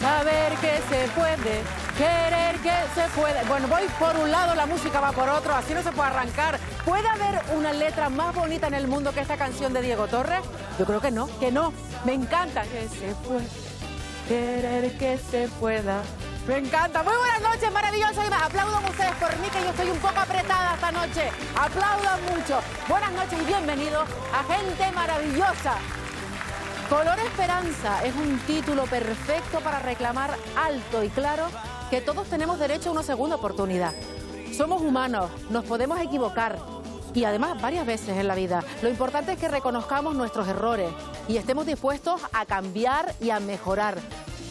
Saber que se puede, querer que se puede. Bueno, voy por un lado, la música va por otro, así no se puede arrancar. ¿Puede haber una letra más bonita en el mundo que esta canción de Diego Torres? Yo creo que no, que no. Me encanta que se puede, querer que se pueda. Me encanta. Muy buenas noches, maravilloso. Y aplaudan ustedes por mí, que yo estoy un poco apretada esta noche. Aplaudan mucho. Buenas noches y bienvenidos a Gente Maravillosa. Color Esperanza es un título perfecto para reclamar alto y claro que todos tenemos derecho a una segunda oportunidad. Somos humanos, nos podemos equivocar y además varias veces en la vida. Lo importante es que reconozcamos nuestros errores y estemos dispuestos a cambiar y a mejorar.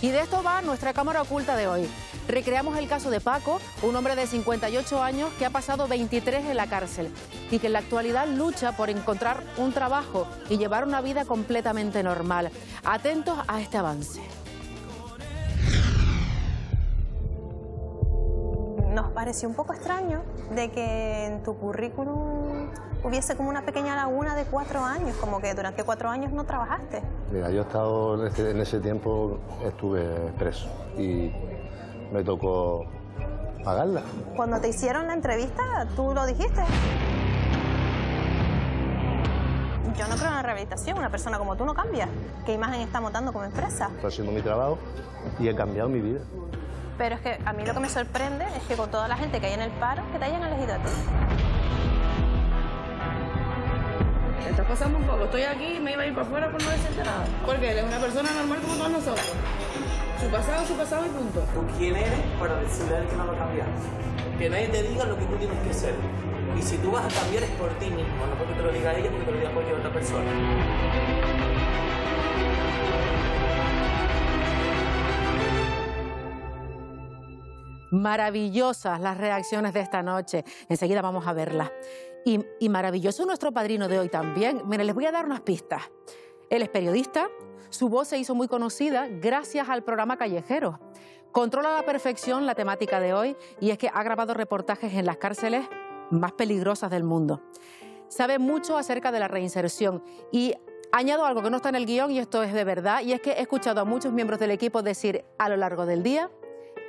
Y de esto va nuestra cámara oculta de hoy. Recreamos el caso de Paco, un hombre de 58 años que ha pasado 23 en la cárcel y que en la actualidad lucha por encontrar un trabajo y llevar una vida completamente normal. Atentos a este avance. Nos pareció un poco extraño de que en tu currículum hubiese como una pequeña laguna de cuatro años, como que durante cuatro años no trabajaste. Mira, yo he estado en ese, en ese tiempo, estuve preso y me tocó pagarla. Cuando te hicieron la entrevista, tú lo dijiste. Yo no creo en la rehabilitación, una persona como tú no cambia. ¿Qué imagen estamos dando como empresa? Estoy haciendo mi trabajo y he cambiado mi vida. Pero es que a mí lo que me sorprende es que con toda la gente que hay en el paro, que te hayan elegido a ti. Me está pasando un poco. Estoy aquí y me iba a ir para afuera por no decirte nada. Porque él es una persona normal como todos nosotros. Su pasado su pasado y punto. ¿Tú quién eres para decirle a él que no lo cambias? Que nadie te diga lo que tú tienes que ser. Y si tú vas a cambiar es por ti mismo, no porque te lo diga ella, porque te lo diga cualquier otra persona. Maravillosas las reacciones de esta noche. Enseguida vamos a verlas. Y, maravilloso nuestro padrino de hoy también. Miren, les voy a dar unas pistas. Él es periodista, su voz se hizo muy conocida gracias al programa Callejero. Controla a la perfección la temática de hoy y es que ha grabado reportajes en las cárceles más peligrosas del mundo. Sabe mucho acerca de la reinserción y añado algo que no está en el guion y esto es de verdad y es que he escuchado a muchos miembros del equipo decir a lo largo del día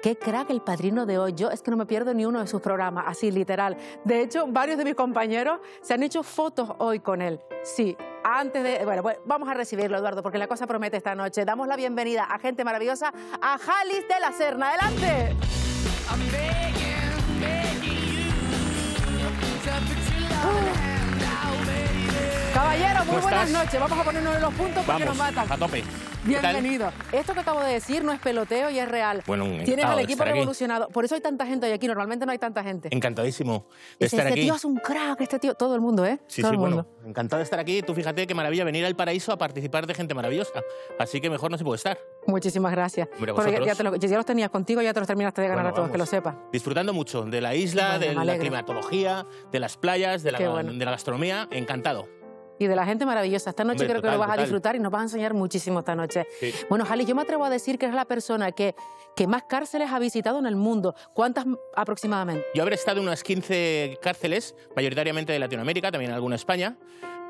Qué crack el padrino de hoy. Yo es que no me pierdo ni uno de sus programas, así literal. De hecho, varios de mis compañeros se han hecho fotos hoy con él. Sí, antes de... Bueno, pues vamos a recibirlo, Eduardo, porque la cosa promete esta noche. Damos la bienvenida a gente maravillosa, a Jalis de la Serna. ¡Adelante! Caballero, muy ¿Cómo buenas estás? noches. Vamos a ponernos en los puntos porque Vamos, nos matan. a tope. Bienvenido. Esto que acabo de decir no es peloteo y es real. Bueno, Tienes al equipo estar aquí. revolucionado. Por eso hay tanta gente hoy aquí. Normalmente no hay tanta gente. Encantadísimo de estar este aquí. tío es un crack, este tío. Todo el mundo, ¿eh? Sí, Todo sí, el mundo. bueno, encantado de estar aquí. Tú fíjate qué maravilla venir al paraíso a participar de gente maravillosa. Así que mejor no se puede estar. Muchísimas gracias. Porque ya, vosotros. te lo- ya los tenías contigo, ya te los terminaste de ganar Bueno, a todos, que lo vamos. sepas. Disfrutando mucho de la isla, Bueno, de la climatología, de las playas, de la, bueno. de la gastronomía. Encantado. Y de la gente maravillosa. Esta noche Hombre, creo que lo vas a disfrutar y nos vas a enseñar muchísimo esta noche. Sí. Bueno, Jali, yo me atrevo a decir que es la persona que, que más cárceles ha visitado en el mundo. ¿Cuántas aproximadamente? Yo habré estado en unas 15 cárceles, mayoritariamente de Latinoamérica, también alguna en España.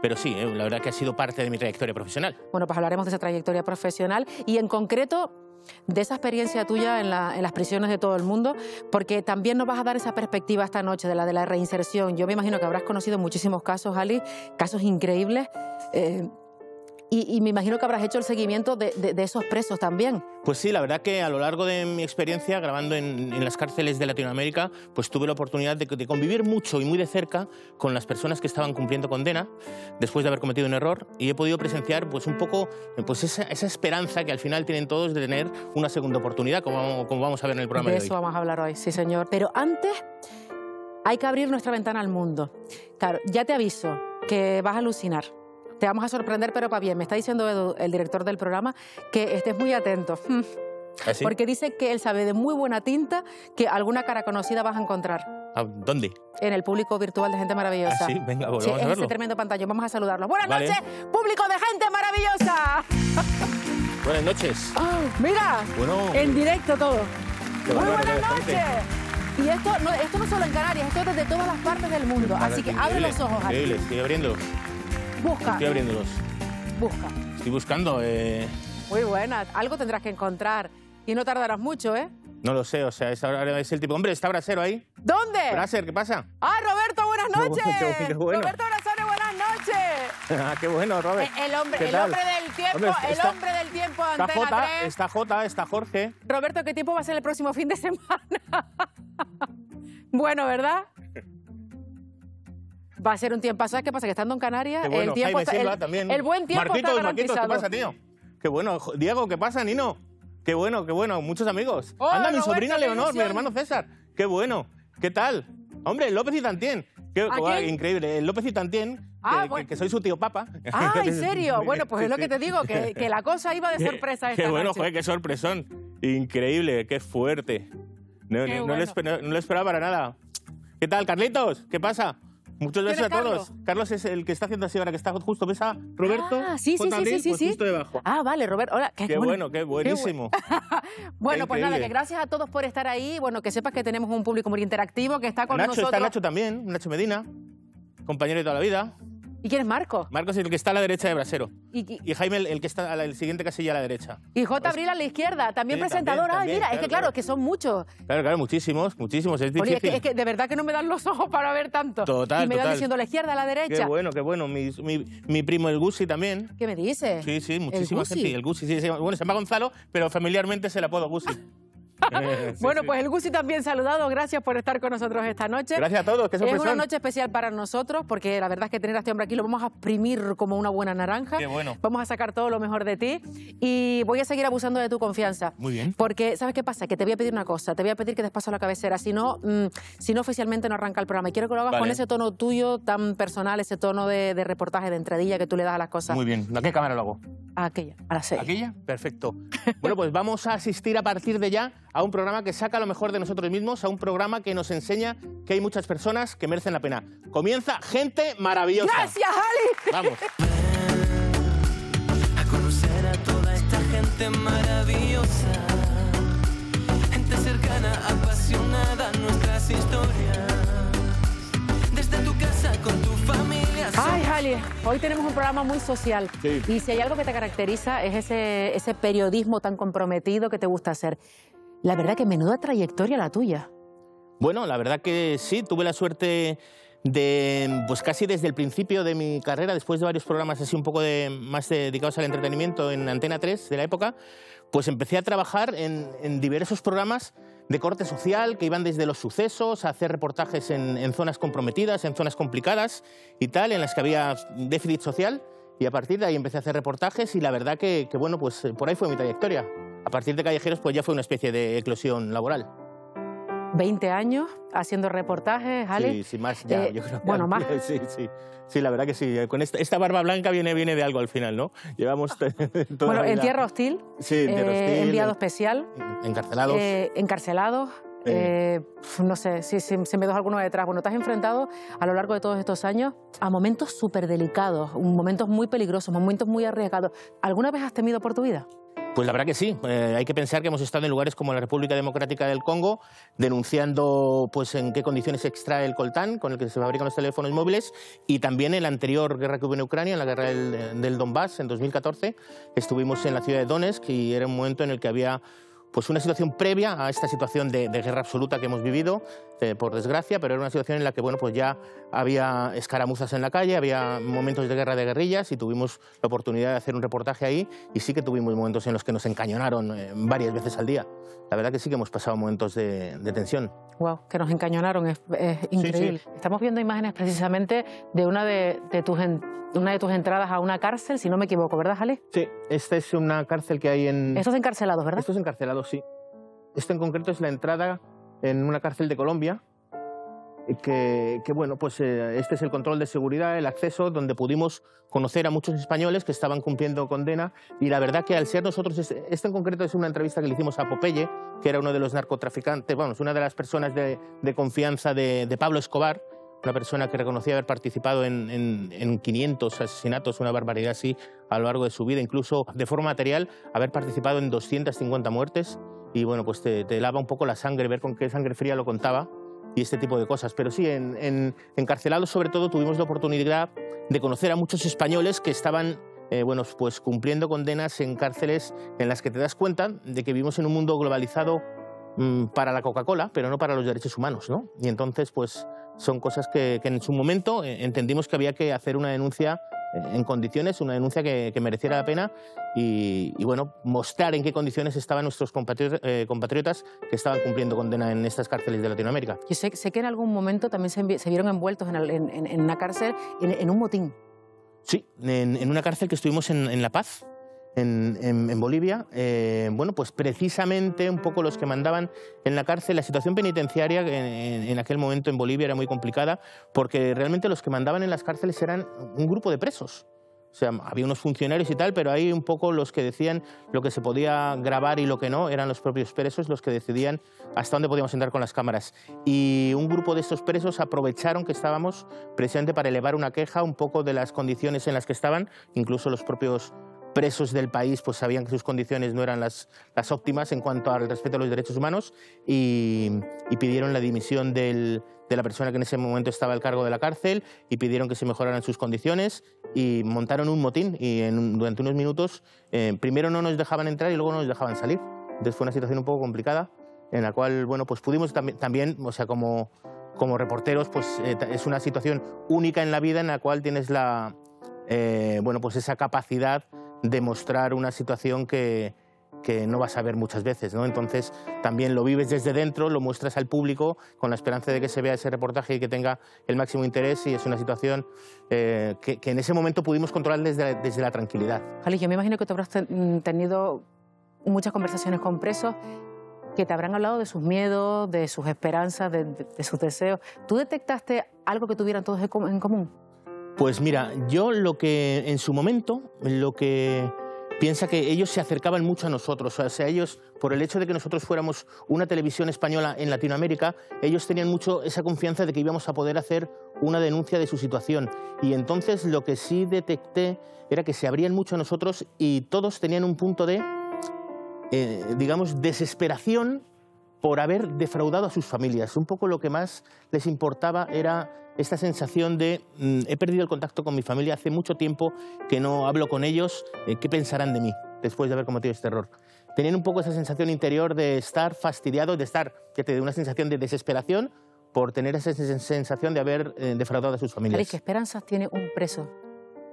Pero sí, eh, la verdad que ha sido parte de mi trayectoria profesional. Bueno, pues hablaremos de esa trayectoria profesional y en concreto de esa experiencia tuya en, la- en las prisiones de todo el mundo, porque también nos vas a dar esa perspectiva esta noche de la de la reinserción. Yo me imagino que habrás conocido muchísimos casos, Ali, casos increíbles, eh, y, y me imagino que habrás hecho el seguimiento de, de- de esos presos también. Pues sí, la verdad que a lo largo de mi experiencia grabando en, en las cárceles de Latinoamérica, pues tuve la oportunidad de, de convivir mucho y muy de cerca con las personas que estaban cumpliendo condena después de haber cometido un error y he podido presenciar pues un poco pues esa, esa esperanza que al final tienen todos de tener una segunda oportunidad, como, como vamos a ver en el programa de de, eso hoy. vamos a hablar hoy, sí señor. Pero antes hay que abrir nuestra ventana al mundo. Claro, ya te aviso que vas a alucinar. Te vamos a sorprender, pero para bien. Me está diciendo Edu, el director del programa, que estés muy atento. ¿Ah? Porque dice que él sabe de muy buena tinta que alguna cara conocida vas a encontrar ¿A ¿Dónde? en el público virtual de Gente Maravillosa. Ah, sí, venga, pues Sí, vamos a verlo. ese tremendo pantalla. Vamos a saludarlos. Buenas Vale. noches, público de Gente Maravillosa. Buenas noches. ¡Ah! Mira, Bueno. en directo todo. Muy buenas noches. Y esto no, esto no solo en Canarias, esto es desde todas las partes del mundo. Así que abre los ojos. Increíble, estoy abriendo. Busca, Estoy abriéndolos. busca. Estoy buscando. eh, Muy buena. Algo tendrás que encontrar. Y no tardarás mucho, ¿eh? no lo sé, o sea, es, es el tipo. Hombre, está Brasero ahí. ¿Dónde? Braser, ¿qué pasa? ¡Ah, Roberto, buenas noches! qué bueno, qué bueno. Roberto Brasone, buenas noches. Ah, qué bueno, Robert. Eh, El hombre, ¿Qué el hombre del tiempo, Hombre, el está- hombre del tiempo de Antena Jota, 3. está Jota, está Jorge. Roberto, ¿qué tiempo va a ser el próximo fin de semana? bueno, ¿verdad? Va a ser un tiempo. ¿Sabes qué pasa? Que estando en Canarias, bueno, el tiempo está- Silva el, también. el buen tiempo Marquitos, está Marquitos, ¿qué garantizado. pasa, tío? Qué bueno. Diego, ¿qué pasa, Nino? Qué bueno, qué bueno. Muchos amigos. Hola, Anda, mi sobrina Leonor, mi hermano César. Qué bueno. ¿Qué tal? Hombre, López y Tantien. Qué, ¿A guau, quién? increíble. El López y Tantien, Ah, que, bueno. que soy su tío papa. Ah, ¿en serio? Bueno, pues es lo que te digo, que, que la cosa iba de sorpresa esta Qué bueno, noche. joder, qué sorpresón. Increíble, qué fuerte. No, no- no bueno. lo esper- no lo esperaba para nada. ¿Qué tal, Carlitos? ¿Qué pasa? Muchos ¿Quién besos a Carlos? todos. Carlos es el que está haciendo así ahora, que está justo, ¿ves a Roberto? Ah, sí, sí, sí, Abril? sí, sí, Pues sí. justo debajo. Ah, vale, Roberto. Hola, qué, Qué bueno, qué bu- buenísimo. Bueno, pues nada, que gracias a todos por estar ahí. Bueno, que sepas que tenemos un público muy interactivo que está con Nacho, nosotros. está Nacho también, Nacho Medina, compañero de toda la vida. ¿Y quién es Marco? Marcos es el que está a la derecha de Brasero. Y, y, Jaime el, el que está a la el siguiente casilla a la derecha. y J. Abril a la izquierda, también Sí, presentador. también, Ay, mira, también, es que claro, claro, que son muchos. Claro, claro, muchísimos, muchísimos. Es difícil. Oye, es que, es que de verdad que no me dan los ojos para ver tanto. Total, y me van diciendo a la izquierda, a la derecha. Qué bueno, qué bueno. Mi, mi, mi primo el Gusi también. ¿Qué me dices? Sí, sí, muchísima Gusi? gente. El Gusi, sí, sí. Bueno, se llama Gonzalo, pero familiarmente se le apodo Gusi. Sí, bueno, sí. pues el Gusi también saludado. Gracias por estar con nosotros esta noche. Gracias a todos, Es una noche especial para nosotros porque la verdad es que tener a este hombre aquí lo vamos a exprimir como una buena naranja. Qué bueno. Vamos a sacar todo lo mejor de ti y voy a seguir abusando de tu confianza. Muy bien. Porque, ¿sabes qué pasa? Que te voy a pedir una cosa, te voy a pedir que des paso a la cabecera, si no, mm, si no oficialmente no arranca el programa. Y quiero que lo hagas Vale. con ese tono tuyo tan personal, ese tono de, de reportaje, de entradilla que tú le das a las cosas. Muy bien. ¿A qué cámara lo hago? A aquella, a las seis. ¿Aquella? Perfecto. Bueno, pues vamos a asistir a partir de ya a un programa que saca lo mejor de nosotros mismos, a un programa que nos enseña que hay muchas personas que merecen la pena. Comienza Gente Maravillosa. ¡Gracias, Ali! Vamos. a conocer a toda esta gente maravillosa, gente cercana, apasionada, nuestras historias. Desde tu casa con tu familia. Ay, Ali, hoy tenemos un programa muy social. Sí. Y si hay algo que te caracteriza es ese, ese periodismo tan comprometido que te gusta hacer. La verdad que menuda trayectoria la tuya. Bueno, la verdad que sí, tuve la suerte de, pues casi desde el principio de mi carrera, después de varios programas así un poco más dedicados al entretenimiento en Antena 3 de la época, pues empecé a trabajar en, diversos programas de corte social que iban desde los sucesos a hacer reportajes en, zonas comprometidas, en zonas complicadas y tal, en las que había déficit social. Y a partir de ahí empecé a hacer reportajes y la verdad que, que, bueno, pues por ahí fue mi trayectoria. A partir de Callejeros pues ya fue una especie de eclosión laboral. 20 años haciendo reportajes, Ali. Sí, sí, más ya, Eh, yo creo que bueno, más. Sí, sí. Sí, la verdad que sí. Con esta, esta barba blanca viene, viene de algo al final, ¿no? Llevamos toda Bueno, en Tierra Hostil, Sí, en Tierra eh, Hostil, enviado en- especial, encarcelados. eh, encarcelados. Eh, no sé, si se me deja alguno detrás. Bueno, te has enfrentado a lo largo de todos estos años a momentos súper delicados, momentos muy peligrosos, momentos muy arriesgados. ¿Alguna vez has temido por tu vida? Pues la verdad que sí. Eh, hay que pensar que hemos estado en lugares como la República Democrática del Congo, denunciando pues, en qué condiciones se extrae el coltán con el que se fabrican los teléfonos móviles, y también en la anterior guerra que hubo en Ucrania, en la guerra del, del Donbass, en 2014, estuvimos en la ciudad de Donetsk y era un momento en el que había pues una situación previa a esta situación de, de guerra absoluta que hemos vivido, eh, por desgracia, pero era una situación en la que bueno, pues ya había escaramuzas en la calle, había momentos de guerra de guerrillas y tuvimos la oportunidad de hacer un reportaje ahí y sí que tuvimos momentos en los que nos encañonaron eh, varias veces al día. La verdad que sí que hemos pasado momentos de, de tensión. Wow, que nos encañonaron, es, es increíble. Estamos viendo imágenes precisamente de una de, de tus en- una de tus entradas a una cárcel, si no me equivoco, ¿verdad, Ale? Sí, esta es una cárcel que hay en... Estos encarcelados, ¿verdad? Estos encarcelados, sí. Esto en concreto es la entrada en una cárcel de Colombia. Que, que, bueno, pues eh, este es el control de seguridad, el acceso, donde pudimos conocer a muchos españoles que estaban cumpliendo condena. Y la verdad que al ser nosotros, es- esto en concreto es una entrevista que le hicimos a Popeye, que era uno de los narcotraficantes, bueno, es una de las personas de, de confianza de, de Pablo Escobar, una persona que reconocía haber participado en, en- en 500 asesinatos, una barbaridad así, a lo largo de su vida, incluso de forma material, haber participado en 250 muertes. Y bueno, pues te, te lava un poco la sangre, ver con qué sangre fría lo contaba y este tipo de cosas. Pero sí, en, en encarcelados sobre todo tuvimos la oportunidad de conocer a muchos españoles que estaban eh, bueno, pues cumpliendo condenas en cárceles en las que te das cuenta de que vivimos en un mundo globalizado mm, para la Coca-Cola, pero no para los derechos humanos, ¿no? Y entonces, pues son cosas que, que en su momento eh, entendimos que había que hacer una denuncia en condiciones, una denuncia que, que mereciera la pena y, y, bueno, mostrar en qué condiciones estaban nuestros compatriotas, eh, compatriotas, que estaban cumpliendo condena en estas cárceles de Latinoamérica. Yo sé, sé que en algún momento también se, se vieron envueltos en, el, en, en, una cárcel, en, en un motín. Sí, en, una cárcel que estuvimos en La Paz, en, en Bolivia. Eh, bueno, pues precisamente un poco los que mandaban en la cárcel, la situación penitenciaria en, aquel momento en Bolivia era muy complicada, porque realmente los que mandaban en las cárceles eran un grupo de presos. O sea, había unos funcionarios y tal, pero ahí un poco los que decían lo que se podía grabar y lo que no eran los propios presos los que decidían hasta dónde podíamos entrar con las cámaras. Y un grupo de estos presos aprovecharon que estábamos precisamente para elevar una queja un poco de las condiciones en las que estaban, incluso los propios presos del país pues sabían que sus condiciones no eran las, las óptimas en cuanto al respeto a los derechos humanos y, y pidieron la dimisión del, de la persona que en ese momento estaba al cargo de la cárcel y pidieron que se mejoraran sus condiciones y montaron un motín y en, durante unos minutos eh, primero no nos dejaban entrar y luego no nos dejaban salir. Entonces fue una situación un poco complicada en la cual bueno, pues pudimos también, también o sea, como, como reporteros, pues eh, es una situación única en la vida en la cual tienes la, eh, bueno, pues esa capacidad demostrar una situación que, que no vas a ver muchas veces. ¿no? Entonces, también lo vives desde dentro, lo muestras al público con la esperanza de que se vea ese reportaje y que tenga el máximo interés y es una situación eh, que, que, en ese momento pudimos controlar desde, desde la tranquilidad. Jali, yo me imagino que tú habrás tenido muchas conversaciones con presos que te habrán hablado de sus miedos, de sus esperanzas, de, de, de sus deseos. ¿Tú detectaste algo que tuvieran todos en común? Pues mira, yo lo que en su momento, lo que piensa que ellos se acercaban mucho a nosotros, o sea, ellos, por el hecho de que nosotros fuéramos una televisión española en Latinoamérica, ellos tenían mucho esa confianza de que íbamos a poder hacer una denuncia de su situación. Y entonces lo que sí detecté era que se abrían mucho a nosotros y todos tenían un punto de, eh, digamos, desesperación por haber defraudado a sus familias. Un poco lo que más les importaba era esta sensación de mmm, he perdido el contacto con mi familia, hace mucho tiempo que no hablo con ellos, eh, ¿qué pensarán de mí después de haber cometido este error? Tenían un poco esa sensación interior de estar fastidiado, de estar, que te una sensación de desesperación por tener esa sensación de haber eh, defraudado a sus familias. ¿Qué esperanzas tiene un preso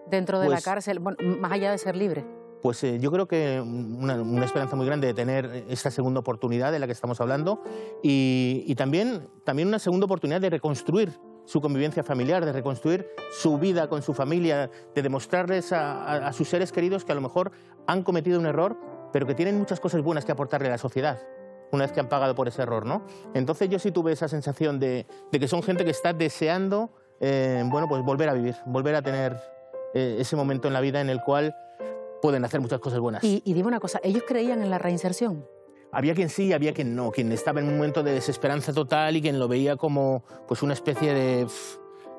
dentro de pues, la cárcel, bueno, más allá de ser libre? Pues eh, yo creo que una, una, esperanza muy grande de tener esta segunda oportunidad de la que estamos hablando y, y también, también una segunda oportunidad de reconstruir su convivencia familiar, de reconstruir su vida con su familia, de demostrarles a, sus seres queridos que a lo mejor han cometido un error, pero que tienen muchas cosas buenas que aportarle a la sociedad una vez que han pagado por ese error, ¿no? Entonces yo sí tuve esa sensación de, de que son gente que está deseando, eh, bueno, pues volver a vivir, volver a tener eh, ese momento en la vida en el cual pueden hacer muchas cosas buenas. Y, y dime una cosa, ¿ellos creían en la reinserción? Había quien sí, había quien no, quien estaba en un momento de desesperanza total y quien lo veía como pues una especie de,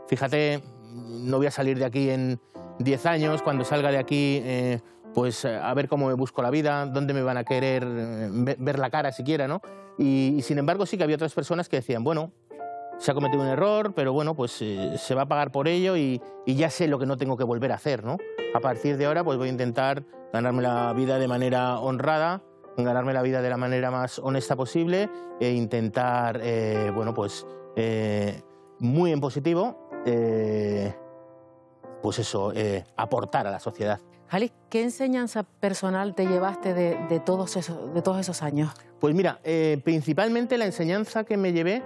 fíjate, no voy a salir de aquí en 10 años, cuando salga de aquí, eh, pues a ver cómo me busco la vida, dónde me van a querer eh, ver la cara siquiera, ¿no? Y, y, sin embargo sí que había otras personas que decían, bueno, se ha cometido un error, pero bueno, pues eh, se va a pagar por ello y, y ya sé lo que no tengo que volver a hacer, ¿no? A partir de ahora pues voy a intentar ganarme la vida de manera honrada, ganarme la vida de la manera más honesta posible e intentar, eh, bueno, pues eh, muy en positivo, eh, pues eso, aportar a la sociedad. Jali, ¿qué enseñanza personal te llevaste de, de, todos, esos, de todos esos años? Pues mira, principalmente la enseñanza que me llevé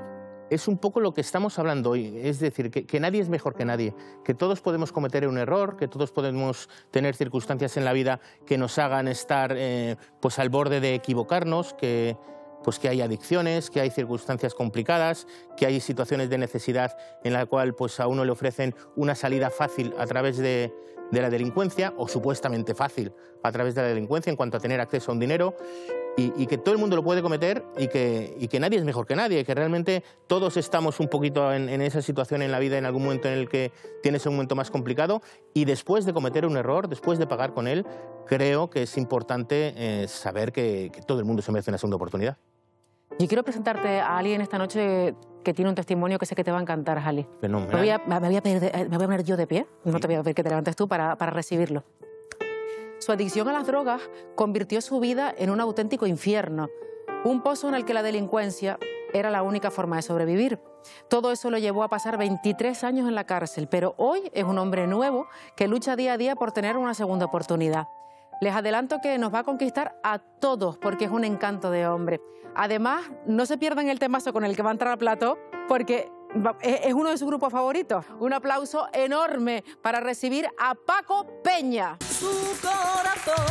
es un poco lo que estamos hablando hoy, es decir, que, nadie es mejor que nadie, que todos podemos cometer un error, que todos podemos tener circunstancias en la vida que nos hagan estar eh, pues al borde de equivocarnos, que, pues que hay adicciones, que hay circunstancias complicadas, que hay situaciones de necesidad en la cual pues a uno le ofrecen una salida fácil a través de, de la delincuencia, o supuestamente fácil a través de la delincuencia en cuanto a tener acceso a un dinero, y, y, que todo el mundo lo puede cometer y que, y que, nadie es mejor que nadie, que realmente todos estamos un poquito en, en, esa situación en la vida en algún momento en el que tienes un momento más complicado y después de cometer un error, después de pagar con él, creo que es importante eh, saber que, que todo el mundo se merece una segunda oportunidad. Yo quiero presentarte a alguien esta noche que tiene un testimonio que sé que te va a encantar, Jali. Fenomenal. Me voy, a, me voy a pedir de- me voy a poner yo de pie, no te voy a pedir que te levantes tú para, para recibirlo. Su adicción a las drogas convirtió su vida en un auténtico infierno, un pozo en el que la delincuencia era la única forma de sobrevivir. Todo eso lo llevó a pasar 23 años en la cárcel, pero hoy es un hombre nuevo que lucha día a día por tener una segunda oportunidad. Les adelanto que nos va a conquistar a todos porque es un encanto de hombre. Además, no se pierdan el temazo con el que va a entrar al plató porque es uno de sus grupos favoritos. Un aplauso enorme para recibir a Paco Peña. Su corazón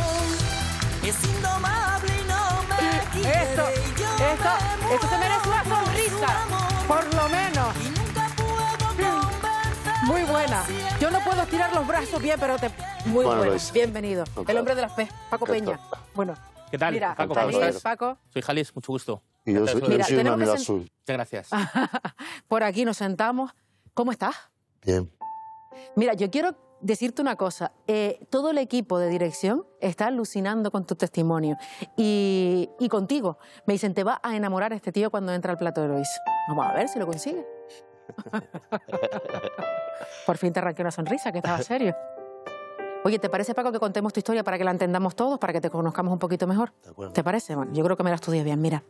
es indomable y no me quiere. Esto, esto, esto se merece una sonrisa, por lo menos. Muy buena. Yo no puedo estirar los brazos bien, pero te... Muy Bueno, buena. Luis. Bienvenido. El hombre de las P, Paco Peña. Bueno, ¿Qué tal? mira, Paco, ¿cómo Jalis, estás? Paco, Soy Jalis, mucho gusto. Y yo soy, yo Mira, soy una amiga sen- azul. Muchas gracias. por aquí nos sentamos. ¿Cómo estás? Bien. Mira, yo quiero decirte una cosa. Eh, todo el equipo de dirección está alucinando con tu testimonio. Y, y contigo. Me dicen, te va a enamorar este tío cuando entra al plato de Lois. Vamos a ver si lo consigue. Por fin te arranqué una sonrisa, que estaba serio. Oye, ¿te parece, Paco, que contemos tu historia para que la entendamos todos, para que te conozcamos un poquito mejor? De acuerdo. ¿Te parece? Bueno, yo creo que me la estudié bien. Mira,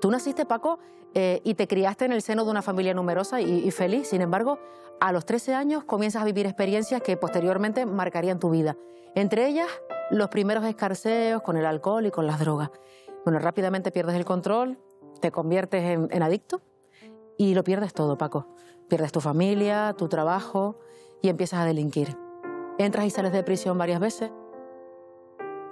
tú naciste, Paco, eh, y te criaste en el seno de una familia numerosa y, y feliz. Sin embargo, a los 13 años comienzas a vivir experiencias que posteriormente marcarían tu vida. Entre ellas, los primeros escarceos con el alcohol y con las drogas. Bueno, rápidamente pierdes el control, te conviertes en, en adicto y lo pierdes todo, Paco. Pierdes tu familia, tu trabajo y empiezas a delinquir. Entras y sales de prisión varias veces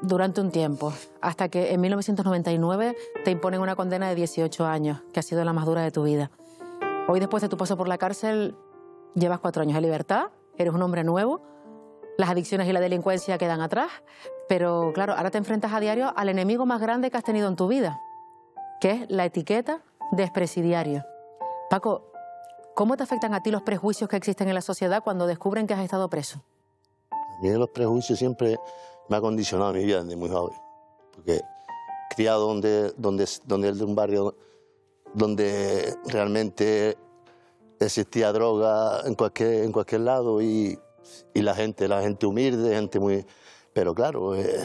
durante un tiempo, hasta que en 1999 te imponen una condena de 18 años, que ha sido la más dura de tu vida. Hoy, después de tu paso por la cárcel, llevas cuatro años de libertad, eres un hombre nuevo, las adicciones y la delincuencia quedan atrás, pero claro, ahora te enfrentas a diario al enemigo más grande que has tenido en tu vida, que es la etiqueta de expresidiario. Paco, ¿cómo te afectan a ti los prejuicios que existen en la sociedad cuando descubren que has estado preso? A mí los prejuicios siempre me ha condicionado mi vida desde muy joven. Porque criado donde, donde, donde es de un barrio donde realmente existía droga en cualquier, en cualquier lado y, y la gente, la gente humilde, gente muy... Pero claro, eh,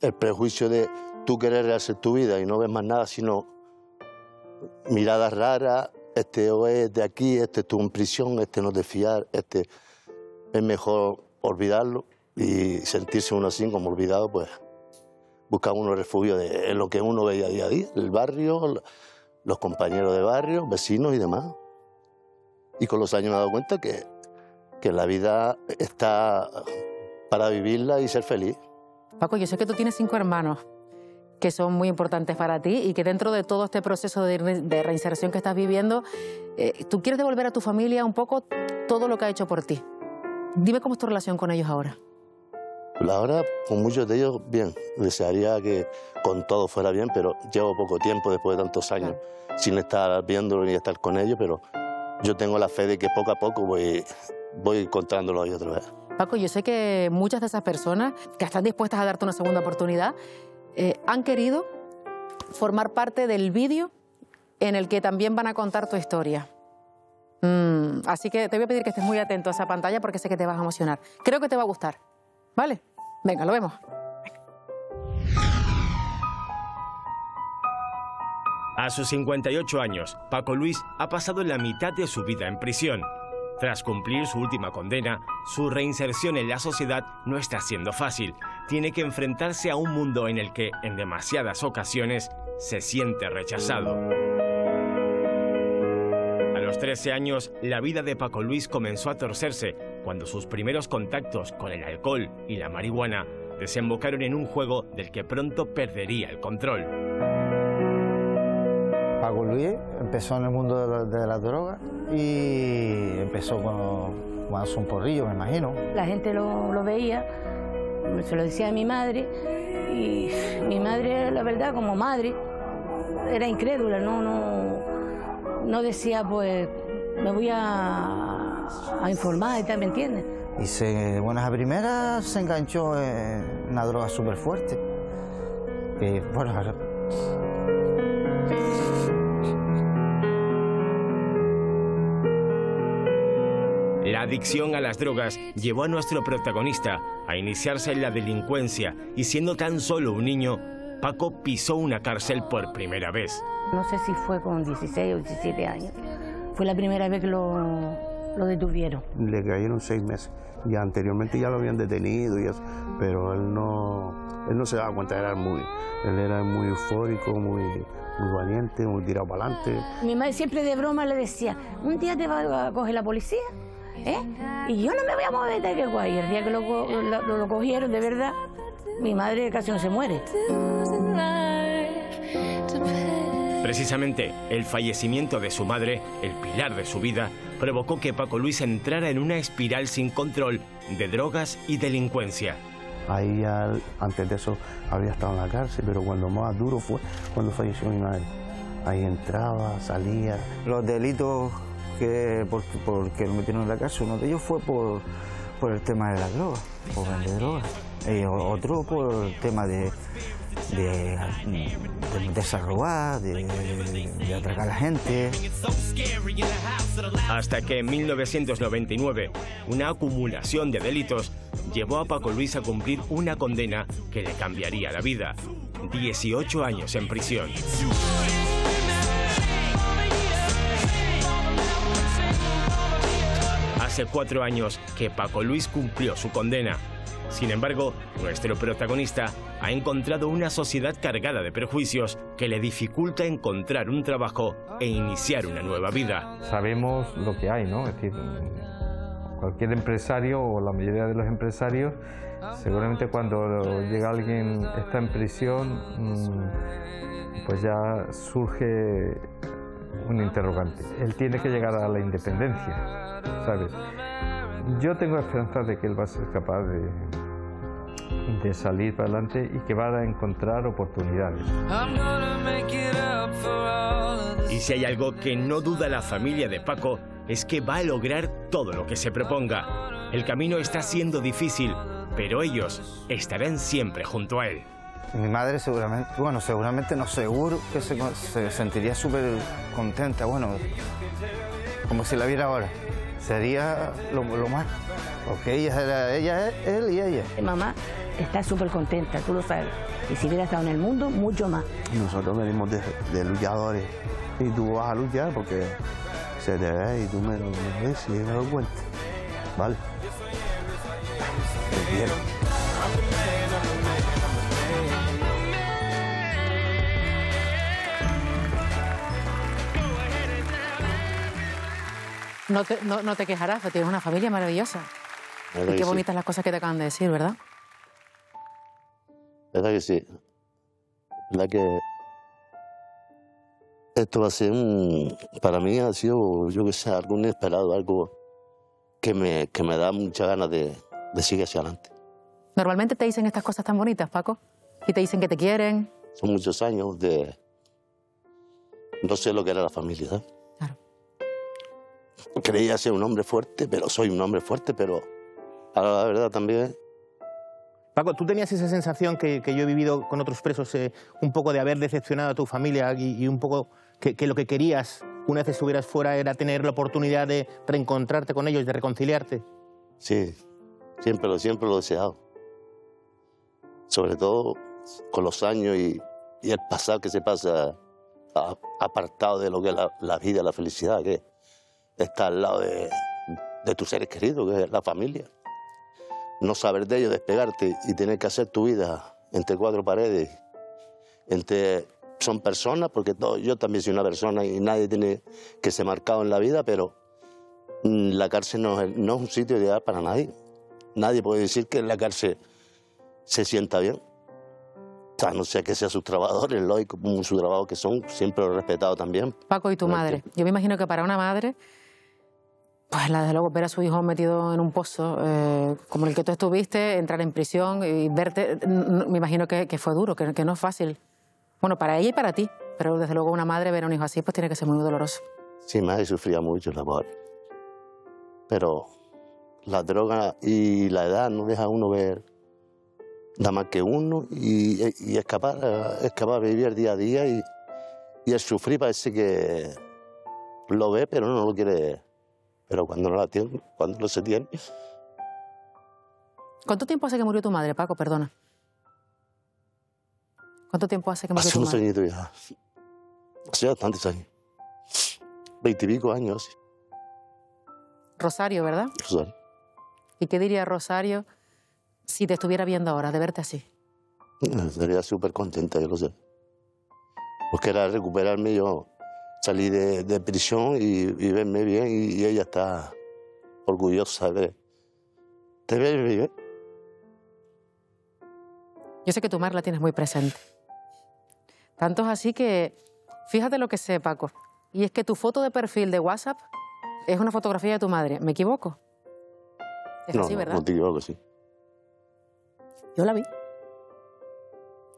el prejuicio de tú querer rehacer tu vida y no ves más nada sino miradas raras, este o es de aquí, este estuvo en prisión, este no es de fiar, este es mejor olvidarlo y sentirse uno así como olvidado, pues busca uno refugio de, en lo que uno veía día a día, el barrio, los compañeros de barrio, vecinos y demás. Y con los años me he dado cuenta que, que la vida está para vivirla y ser feliz. Paco, yo sé que tú tienes cinco hermanos que son muy importantes para ti y que dentro de todo este proceso de, re- de reinserción que estás viviendo, eh, tú quieres devolver a tu familia un poco todo lo que ha hecho por ti. Dime cómo es tu relación con ellos ahora. Pues ahora, con muchos de ellos, bien. Desearía que con todo fuera bien, pero llevo poco tiempo después de tantos años sin estar viéndolo ni estar con ellos, pero yo tengo la fe de que poco a poco voy, voy encontrándolo ahí otra vez. Paco, yo sé que muchas de esas personas que están dispuestas a darte una segunda oportunidad eh, han querido formar parte del vídeo en el que también van a contar tu historia. Mm, así que te voy a pedir que estés muy atento a esa pantalla porque sé que te vas a emocionar. Creo que te va a gustar. ¿Vale? Venga, lo vemos. A sus 58 años, Paco Luis ha pasado la mitad de su vida en prisión. Tras cumplir su última condena, su reinserción en la sociedad no está siendo fácil. Tiene que enfrentarse a un mundo en el que, en demasiadas ocasiones, se siente rechazado. A los 13 años, la vida de Paco Luis comenzó a torcerse cuando sus primeros contactos con el alcohol y la marihuana desembocaron en un juego del que pronto perdería el control. Paco Luis empezó en el mundo de la, de la droga y empezó con, con un porrillo, me imagino. La gente lo, lo veía, se lo decía a mi madre y mi madre, la verdad, como madre, era incrédula, no, no, no decía, pues, me voy a, a informar y tal, ¿me entiendes? Y se, buenas a primeras se enganchó en una droga súper fuerte. Que, bueno, La adicción a las drogas llevó a nuestro protagonista a iniciarse en la delincuencia y siendo tan solo un niño, Paco pisó una cárcel por primera vez. No sé si fue con 16 o 17 años. Fue la primera vez que lo, lo detuvieron. Le cayeron seis meses. Y anteriormente ya lo habían detenido, y eso, pero él no, él no se daba cuenta, era muy, él era muy eufórico, muy, muy valiente, muy tirado para adelante. Mi madre siempre de broma le decía, un día te va a coger la policía, ¿eh? Y yo no me voy a mover de que guay. El día que lo- lo cogieron, de verdad, mi madre casi no se muere. Precisamente, el fallecimiento de su madre, el pilar de su vida, provocó que Paco Luis entrara en una espiral sin control de drogas y delincuencia. Ahí ya, antes de eso, había estado en la cárcel, pero cuando más duro fue cuando falleció mi madre. Ahí entraba, salía. Los delitos que por, por que lo metieron en la cárcel, uno de ellos fue por, por el tema de la droga, por vender droga. Y o- otro por el tema de, de, de meterse a robar, de, de atracar a la gente. Hasta que en 1999, una acumulación de delitos llevó a Paco Luis a cumplir una condena que le cambiaría la vida. 18 años en prisión. Hace cuatro años que Paco Luis cumplió su condena. Sin embargo, nuestro protagonista ha encontrado una sociedad cargada de prejuicios que le dificulta encontrar un trabajo e iniciar una nueva vida. sabemos lo que hay, ¿no? Es decir, cualquier empresario o la mayoría de los empresarios, seguramente cuando llega alguien, está en prisión, mm, pues ya surge un interrogante. Él tiene que llegar a la independencia, ¿sabes? Yo tengo esperanza de que él va a ser capaz de, de salir para adelante y que va a encontrar oportunidades. Y si hay algo que no duda la familia de Paco, es que va a lograr todo lo que se proponga. El camino está siendo difícil, pero ellos estarán siempre junto a él. Mi madre seguramente, bueno, seguramente no, seguro que se, se sentiría súper contenta, bueno, como si la viera ahora. Sería lo, lo más, porque ella era ella, es él y ella. Mamá está súper contenta, tú lo sabes. Y si hubiera estado en el mundo, mucho más. Nosotros venimos de, de luchadores y tú vas a luchar porque se te ve y tú me lo ves y me lo cuentas. ¿Vale? Te quiero. No te, no, no te quejarás, pero tienes una familia maravillosa. ¿Verdad Y qué sí? bonitas las cosas que te acaban de decir, ¿verdad? ¿Verdad que sí? ¿Verdad que esto va a ser un... Para mí ha sido, yo que sé, algo inesperado, algo que me, que me da muchas ganas de, de seguir hacia adelante. Normalmente te dicen estas cosas tan bonitas, Paco. Y te dicen que te quieren. Son muchos años de... No sé lo que era la familia, ¿sabes? Creía ser un hombre fuerte, pero soy un hombre fuerte, pero a la verdad también Paco, ¿tú tenías esa sensación que, que yo he vivido con otros presos, eh, un poco de haber decepcionado a tu familia y, y un poco que, que lo que querías una vez estuvieras fuera era tener la oportunidad de reencontrarte con ellos, de reconciliarte? Sí, siempre lo, siempre lo he deseado. Sobre todo con los años y, y el pasado que se pasa a- apartado de lo que es la, la vida, la felicidad, que está al lado de, de tus seres queridos, que es la familia. No saber de ellos, despegarte y tener que hacer tu vida entre cuatro paredes, entre son personas, porque todo- yo también soy una persona y nadie tiene que ser marcado en la vida, pero mm, la cárcel no es, no es un sitio ideal para nadie. Nadie puede decir que en la cárcel se sienta bien. O sea, no sé que sean sus trabajadores, lógico, su trabajo que son, siempre lo he respetado también. Paco, y tu madre. Yo me imagino que para una madre, pues la de luego ver a su hijo metido en un pozo eh, como el que tú estuviste, entrar en prisión y verte, me imagino que, fue duro, que, no es fácil. Bueno, para ella y para ti, pero desde luego una madre ver a un hijo así, pues tiene que ser muy doloroso. Sí, madre sufría mucho la pobre. Pero la droga y la edad no deja uno ver nada más que uno y, y es, capaz, es capaz de vivir día a día y, y el sufrir parece que lo ve, pero no lo quiere. Pero cuando no la tiene, cuando no se tiene, ¿Cuánto tiempo hace que murió tu madre, Paco? Perdona. ¿Cuánto tiempo hace que murió hace tu unos madre? añitos ya. Hace bastantes años. Veintipico años. Rosario, ¿verdad? Rosario. ¿Y qué diría Rosario si te estuviera viendo ahora, de verte así? Estaría súper contenta, yo lo sé. Porque era recuperarme, yo salí de, de prisión y, y verme bien y, y ella está orgullosa de, de verme bien. Yo sé que tu madre la tienes muy presente. Tanto es así que, fíjate lo que sé, Paco. Y es que tu foto de perfil de WhatsApp es una fotografía de tu madre. ¿Me equivoco? Es no, así, no, ¿verdad? no te equivoco, sí. Yo la vi.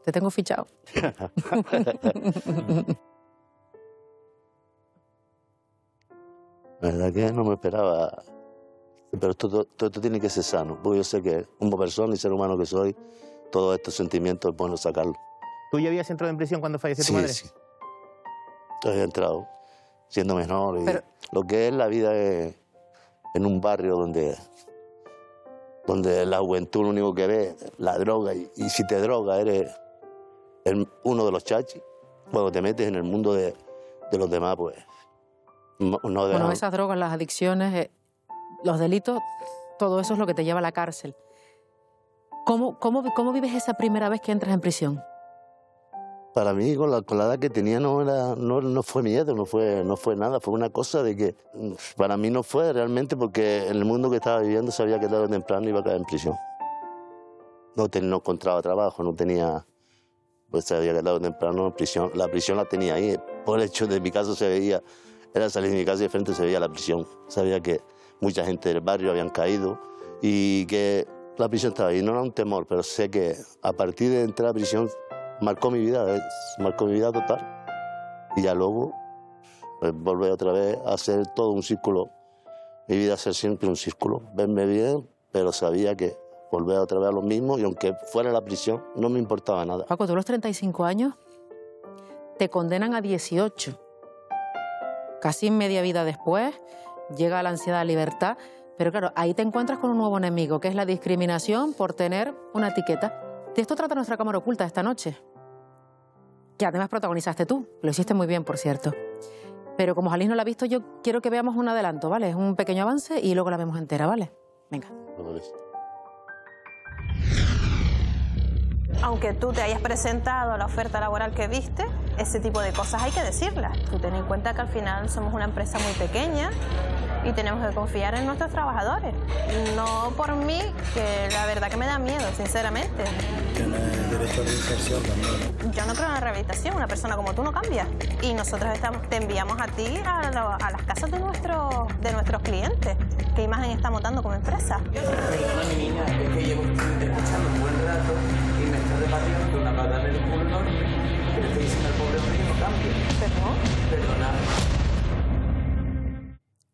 Te tengo fichado. La verdad que no me esperaba. Pero esto, todo, todo esto tiene que ser sano, porque yo sé que como persona y ser humano que soy, todos estos sentimientos es bueno sacarlos. ¿Tú ya habías entrado en prisión cuando falleció Sí, tu madre? sí. Había entrado siendo menor. y Pero- Lo que es la vida es en un barrio donde, donde la juventud lo único que ve es la droga. Y, y si te droga, eres el- uno de los chachis. Cuando te metes en el mundo de, de los demás, pues no, no Bueno, esas drogas, las adicciones, eh, los delitos, todo eso es lo que te lleva a la cárcel. ¿Cómo, cómo, cómo vives esa primera vez que entras en prisión? Para mí, con la, con la edad que tenía, no, era, no, no fue miedo, no fue, no fue nada. Fue una cosa de que mm, para mí no fue realmente porque en el mundo que estaba viviendo sabía que tarde o temprano iba a caer en prisión. No, ten- no encontraba trabajo, no tenía. Pues sabía que tarde o temprano en prisión. La prisión la tenía ahí. Por el hecho de mi casa se veía, era salir de mi casa y de frente se veía la prisión. Sabía que mucha gente del barrio habían caído y que la prisión estaba ahí. No era un temor, pero sé que a partir de entrar a prisión marcó mi vida, marcó mi vida total. Y ya luego pues, otra vez a hacer todo un círculo. Mi vida ser siempre un círculo. Verme bien, pero sabía que volver otra vez a lo mismo y aunque fuera la prisión, no me importaba nada. Paco, tú a los 35 años te condenan a 18. Casi media vida después llega la ansiedad de libertad. Pero claro, ahí te encuentras con un nuevo enemigo, que es la discriminación por tener una etiqueta. De esto trata nuestra cámara oculta esta noche. Que además protagonizaste tú. Lo hiciste muy bien, por cierto. Pero como Jalís no la ha visto, yo quiero que veamos un adelanto, ¿vale? Es un pequeño avance y luego la vemos entera, ¿vale? Venga. Aunque tú te hayas presentado a la oferta laboral que viste, ese tipo de cosas hay que decirlas. Tú ten en cuenta que al final somos una empresa muy pequeña y tenemos que confiar en nuestros trabajadores. No por mí, que la verdad que me da miedo, sinceramente. Tienes derecho a reinserción también. Yo no creo en la rehabilitación, una persona como tú no cambia. Y nosotros estamos, te enviamos a ti a, lo- a las casas de, nuestros de nuestros clientes. ¿Qué imagen estamos dando como empresa? Perdona mi niña, es que llevo escuchando un buen rato y.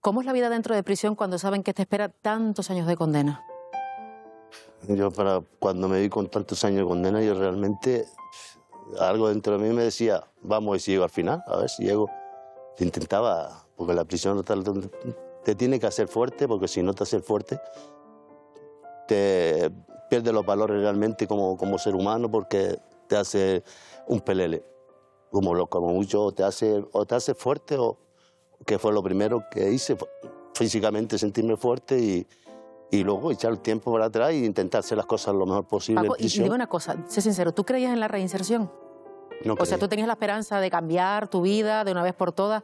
¿Cómo es la vida dentro de prisión cuando saben que te espera tantos años de condena? Yo para cuando me vi con tantos años de condena, yo realmente algo dentro de mí me decía, vamos ver si llego al final, a ver si llego. Intentaba, porque la prisión te tiene que hacer fuerte, porque si no te hace fuerte, te pierdes los valores realmente como, como ser humano, porque te hace un pelele, como, lo- como mucho, o te hace, o te hace fuerte, o que fue lo primero que hice, físicamente sentirme fuerte y, y luego echar el tiempo para atrás e intentar hacer las cosas lo mejor posible. Paco, y, y dime una cosa, sé sincero, ¿tú creías en la reinserción? No o sea, tú tenías la esperanza de cambiar tu vida de una vez por todas.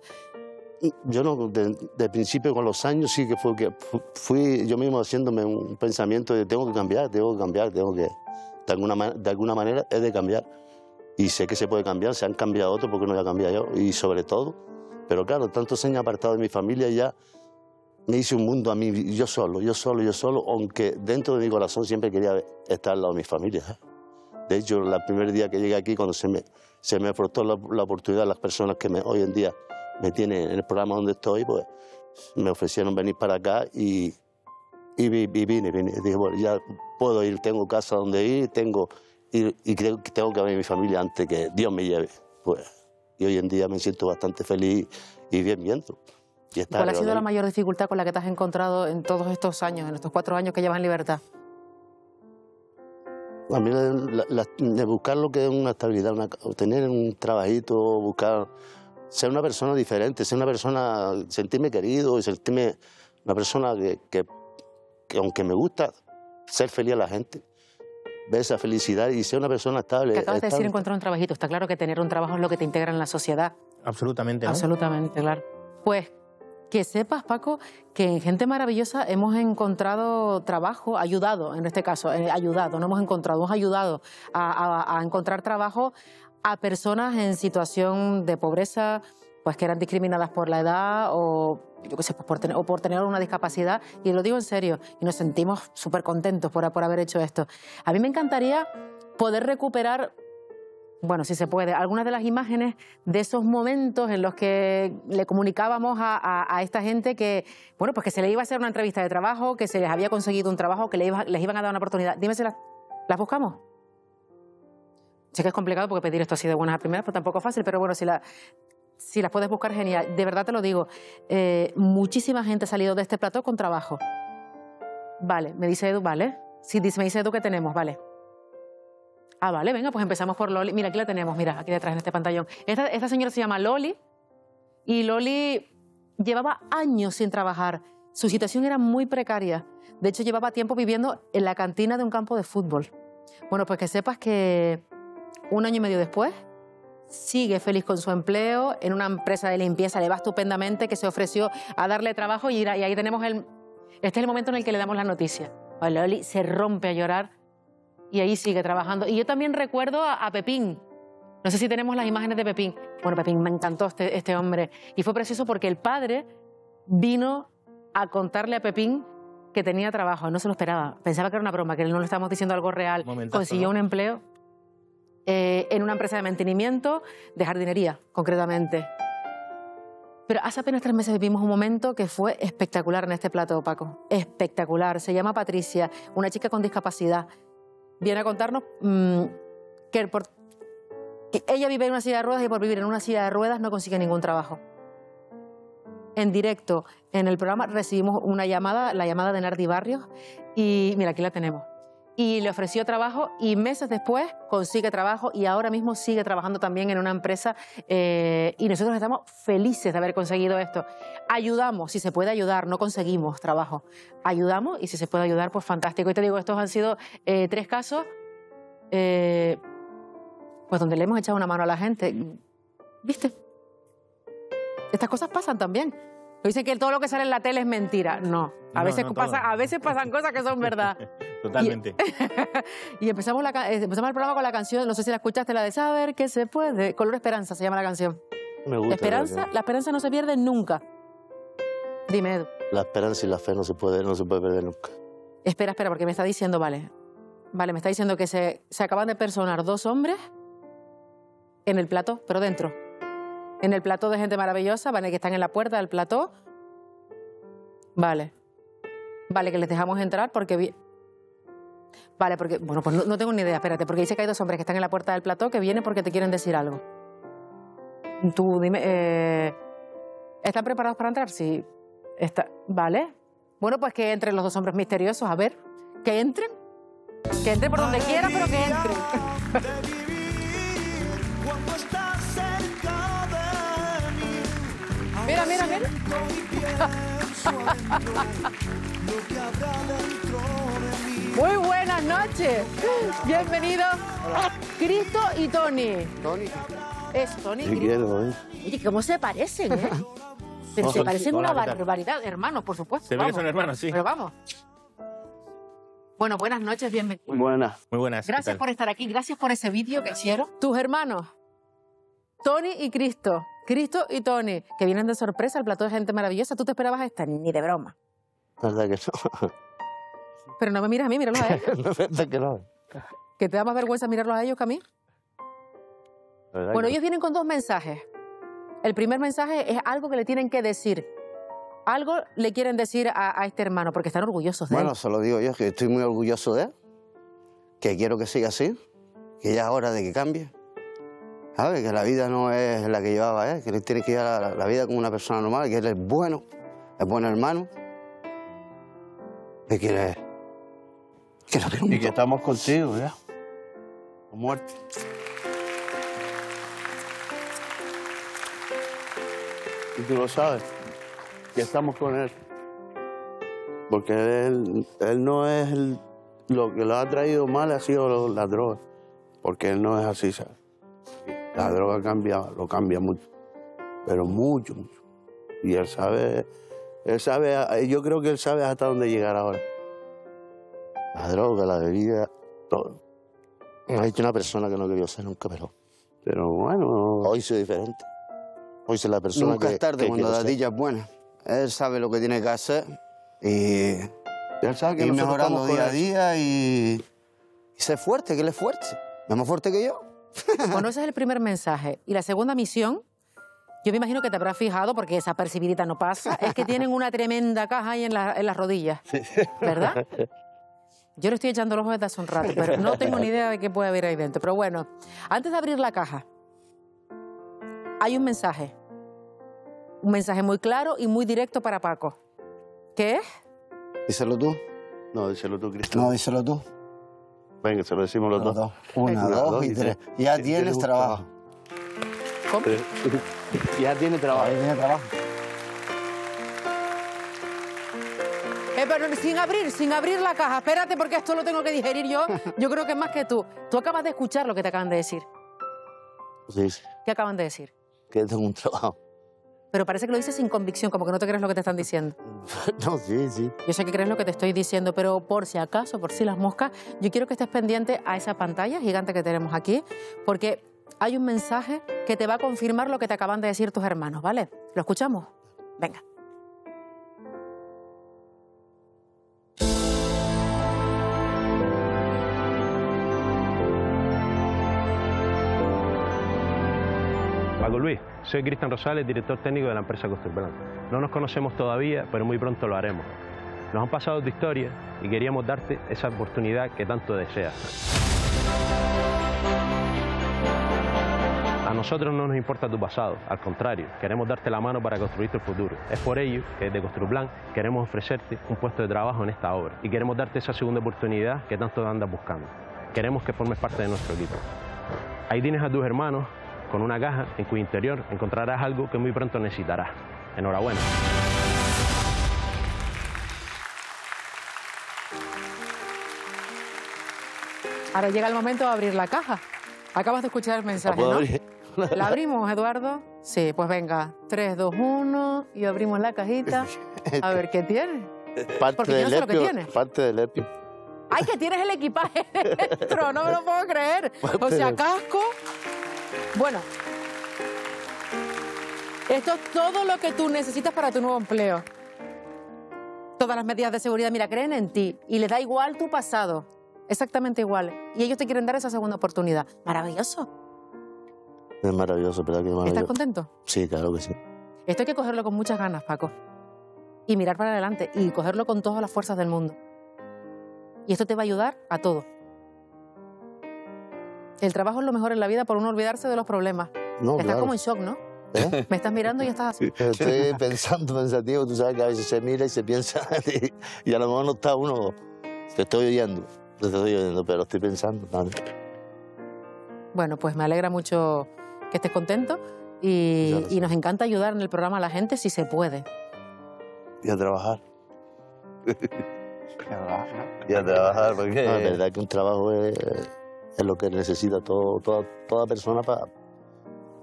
Yo no, de, de principio con los años sí que fue que fu- fui yo mismo haciéndome un pensamiento de tengo que cambiar, tengo que cambiar, tengo que, de alguna, de alguna manera he de cambiar. Y sé que se puede cambiar, se han cambiado otros, porque no voy a cambiar yo? Y sobre todo, pero claro, tantos años apartado de mi familia ya me hice un mundo a mí, yo solo, yo solo, yo solo, aunque dentro de mi corazón siempre quería estar al lado de mi familia. ¿eh? De hecho, el primer día que llegué aquí, cuando se me, se me aportó la, la oportunidad, las personas que me, hoy en día me tienen en el programa donde estoy, pues me ofrecieron venir para acá y, y, vi- y vine, vine. Dije, bueno, ya puedo ir, tengo casa donde ir, tengo, y, y creo que tengo que ver a mi familia antes que Dios me lleve. Pues y hoy en día me siento bastante feliz y bien viendo. Y ¿Cuál ha sido la mayor dificultad con la que te has encontrado en todos estos años, en estos cuatro años que llevas en libertad? A mí la- la- la- de buscar lo que es una estabilidad, una- tener un trabajito, buscar ser una persona diferente, ser una persona, sentirme querido y sentirme una persona que, que- que aunque me gusta ser feliz a la gente, ver esa felicidad y ser una persona estable. Que acabas de decir encontrar un trabajito. Está claro que tener un trabajo es lo que te integra en la sociedad. Absolutamente, ¿no? Absolutamente, claro. Pues que sepas, Paco, que en Gente Maravillosa hemos encontrado trabajo, ayudado, en este caso, eh, ayudado, no hemos encontrado, hemos ayudado a, a- a encontrar trabajo a personas en situación de pobreza, pues que eran discriminadas por la edad o, yo qué sé, pues por tener, o por tener una discapacidad. Y lo digo en serio, y nos sentimos súper contentos por, por haber hecho esto. A mí me encantaría poder recuperar bueno, si se puede, algunas de las imágenes de esos momentos en los que le comunicábamos a, esta gente que, bueno, pues que se le iba a hacer una entrevista de trabajo, que se les había conseguido un trabajo, que le iba- les iban a dar una oportunidad. Dime si las buscamos. Sé que es complicado porque pedir esto así de buenas a primeras, pues tampoco es fácil, pero bueno, si, la, si las puedes buscar, genial. De verdad te lo digo, eh, muchísima gente ha salido de este plató con trabajo. Vale, me dice Edu, vale. Dice, me dice Edu que tenemos, vale. Ah, vale, venga, pues empezamos por Loli. Mira, aquí la tenemos, mira, aquí detrás en este pantallón. Esta señora se llama Loli y Loli llevaba años sin trabajar. Su situación era muy precaria. De hecho, llevaba tiempo viviendo en la cantina de un campo de fútbol. Bueno, pues que sepas que un año y medio después sigue feliz con su empleo en una empresa de limpieza, le va estupendamente, que se ofreció a darle trabajo y, ahí tenemos el... Este es el momento en el que le damos la noticia. Loli se rompe a llorar y ahí sigue trabajando. Y yo también recuerdo a, a Pepín. No sé si tenemos las imágenes de Pepín. Bueno, Pepín, me encantó este, este hombre. Y fue precioso porque el padre vino a contarle a Pepín que tenía trabajo. No se lo esperaba. Pensaba que era una broma, que no le estábamos diciendo algo real. Momentazo, Consiguió ¿no? un empleo eh, en una empresa de mantenimiento, de jardinería, concretamente. Pero hace apenas tres meses vivimos un momento que fue espectacular en este plato, Paco. Espectacular. Se llama Patricia, una chica con discapacidad. Viene a contarnos mm, que, por- que ella vive en una silla de ruedas y por vivir en una silla de ruedas no consigue ningún trabajo. En directo, en el programa, recibimos una llamada, la llamada de Nardi Barrios, y mira, aquí la tenemos. Y le ofreció trabajo y meses después consigue trabajo y ahora mismo sigue trabajando también en una empresa eh, y nosotros estamos felices de haber conseguido esto. Ayudamos, si se puede ayudar, no conseguimos trabajo. Ayudamos y si se puede ayudar, pues fantástico. Y te digo, estos han sido eh, tres casos eh, pues donde le hemos echado una mano a la gente. ¿Viste? Estas cosas pasan también. Dicen que todo lo que sale en la tele es mentira. No, a, No, veces, no pasa, a veces pasan cosas que son verdad. Totalmente. Y empezamos, la, eh, empezamos el programa con la canción, no sé si la escuchaste, la de Saber que se puede. Color Esperanza se llama la canción. Me gusta. Esperanza, la esperanza no se pierde nunca. Dime, Edu. La esperanza y la fe no se puede, no se puede perder nunca. Espera, espera, porque me está diciendo, vale. Vale, me está diciendo que se, se acaban de personar dos hombres en el plató, pero dentro. En el plató de gente maravillosa, vale, que están en la puerta del plató. Vale. Vale, que les dejamos entrar porque... vi- Vale, porque... Bueno, pues no, no tengo ni idea, espérate, porque dice que hay dos hombres que están en la puerta del plató que vienen porque te quieren decir algo. Tú dime... eh, ¿Están preparados para entrar? Sí. Está... Vale. Bueno, pues que entren los dos hombres misteriosos, a ver. Que entren. Que entren por donde quieran, pero que entren. Mira, mira, mira. Muy buenas noches. Bienvenidos Cristo y Tony. Tony. Es Tony. Te Cristo. quiero, ¿eh? Oye, ¿cómo se parecen, eh? Pero se Hola, parecen hola, una barbaridad, hermanos, por supuesto. Se ve que son hermanos, sí. Pero vamos. Bueno, buenas noches, bienvenidos. Muy buena. Muy buenas. ¿qué Gracias por estar aquí, gracias por ese vídeo que hicieron. Tus hermanos, Tony y Cristo. Cristo y Tony, que vienen de sorpresa al plató de gente maravillosa. ¿Tú te esperabas esta? Ni de broma. Verdad que no. Pero no me miras a mí, míralos a ellos. Verdad que no. que te da más vergüenza mirarlos a ellos que a mí. Bueno, que ellos vienen con dos mensajes. El primer mensaje es algo que le tienen que decir. Algo le quieren decir a, a este hermano, porque están orgullosos de Bueno, él. se lo digo yo, que estoy muy orgulloso de él, que quiero que siga así, que ya es hora de que cambie. ¿Sabes? Que la vida no es la que llevaba él, que él tiene que llevar la, la vida como una persona normal, que él es bueno, es buen hermano. Y que él que lo quiero Y que estamos contigo ya. A muerte. Y tú lo sabes, que estamos con él. Porque él, él no es el- lo que lo ha traído mal ha sido la droga. Porque él no es así, ¿sabes? La droga cambia, lo cambia mucho. Pero mucho, mucho. Y él sabe, él sabe, yo creo que él sabe hasta dónde llegar ahora. La droga, la bebida, todo. Me ha dicho una persona que no quería ser nunca, pero. Pero bueno. Hoy soy diferente. Hoy soy la persona Nunca que. es tarde que cuando la dilla es buena. Él sabe lo que tiene que hacer y él sabe que nosotros mejorando día a día y, y ser fuerte, que él es fuerte. Es más fuerte que yo. Bueno, ese es el primer mensaje. Y la segunda misión, yo me imagino que te habrás fijado, porque esa percibidita no pasa, es que tienen una tremenda caja ahí en, la- en las rodillas. ¿Verdad? Yo le estoy echando el ojo desde hace un rato, pero no tengo ni idea de qué puede haber ahí dentro. Pero bueno, antes de abrir la caja, hay un mensaje. Un mensaje muy claro y muy directo para Paco. ¿Qué es? Díselo tú. No, díselo tú, Cristian. No, díselo tú. Venga, se lo decimos los Los dos. dos. Una, dos y tres. Ya tienes trabajo. ¿Cómo? Ya tiene trabajo. Ya tiene trabajo. Eh, pero sin abrir, sin abrir la caja. Espérate, porque esto lo tengo que digerir yo. Yo creo que es más que tú. Tú acabas de escuchar lo que te acaban de decir. Sí, sí, ¿Qué acaban de decir? que tengo un trabajo. Pero parece que lo dices sin convicción, como que no te crees lo que te están diciendo. No, sí, sí. Yo sé que crees lo que te estoy diciendo, pero por si acaso, por si las moscas, yo quiero que estés pendiente a esa pantalla gigante que tenemos aquí, porque hay un mensaje que te va a confirmar lo que te acaban de decir tus hermanos, ¿vale? ¿Lo escuchamos? Venga. Paco Luis, soy Cristian Rosales, director técnico de la empresa Costurblanc. No nos conocemos todavía, pero muy pronto lo haremos. Nos han pasado tu historia y queríamos darte esa oportunidad que tanto deseas. A nosotros no nos importa tu pasado, al contrario, queremos darte la mano para construir tu futuro. Es por ello que desde Construplan queremos ofrecerte un puesto de trabajo en esta obra y queremos darte esa segunda oportunidad que tanto andas buscando. Queremos que formes parte de nuestro equipo. Ahí tienes a tus hermanos con una caja en cuyo interior encontrarás algo que muy pronto necesitarás. Enhorabuena. Ahora llega el momento de abrir la caja. Acabas de escuchar el mensaje, ¿no? abrir? ¿La abrimos, Eduardo? Sí, pues venga. 3, 2, 1 y abrimos la cajita. A ver qué tiene. Parte Porque yo del no sé lo que tiene. Parte del lepio. ¡Ay, que tienes el equipaje dentro! No me lo puedo creer. O sea, casco. Bueno. Esto es todo lo que tú necesitas para tu nuevo empleo. Todas las medidas de seguridad, mira, creen en ti y les da igual tu pasado. Exactamente igual. Y ellos te quieren dar esa segunda oportunidad. Maravilloso. Es maravilloso, ¿verdad? Que es ¿Estás maravilloso. contento? Sí, claro que sí. Esto hay que cogerlo con muchas ganas, Paco. Y mirar para adelante y cogerlo con todas las fuerzas del mundo. Y esto te va a ayudar a todo. El trabajo es lo mejor en la vida por uno olvidarse de los problemas. No, estás claro. como en shock, ¿no? ¿Eh? Me estás mirando y estás así. Estoy pensando, pensativo, tú sabes que a veces se mira y se piensa y, y a lo mejor no está uno, te estoy oyendo, te estoy oyendo, pero estoy pensando también. Bueno, pues me alegra mucho que estés contento y, y nos encanta ayudar en el programa a la gente si se puede. Y a trabajar. Y a trabajar, porque... No, es verdad que un trabajo es, es lo que necesita todo, toda, toda persona para,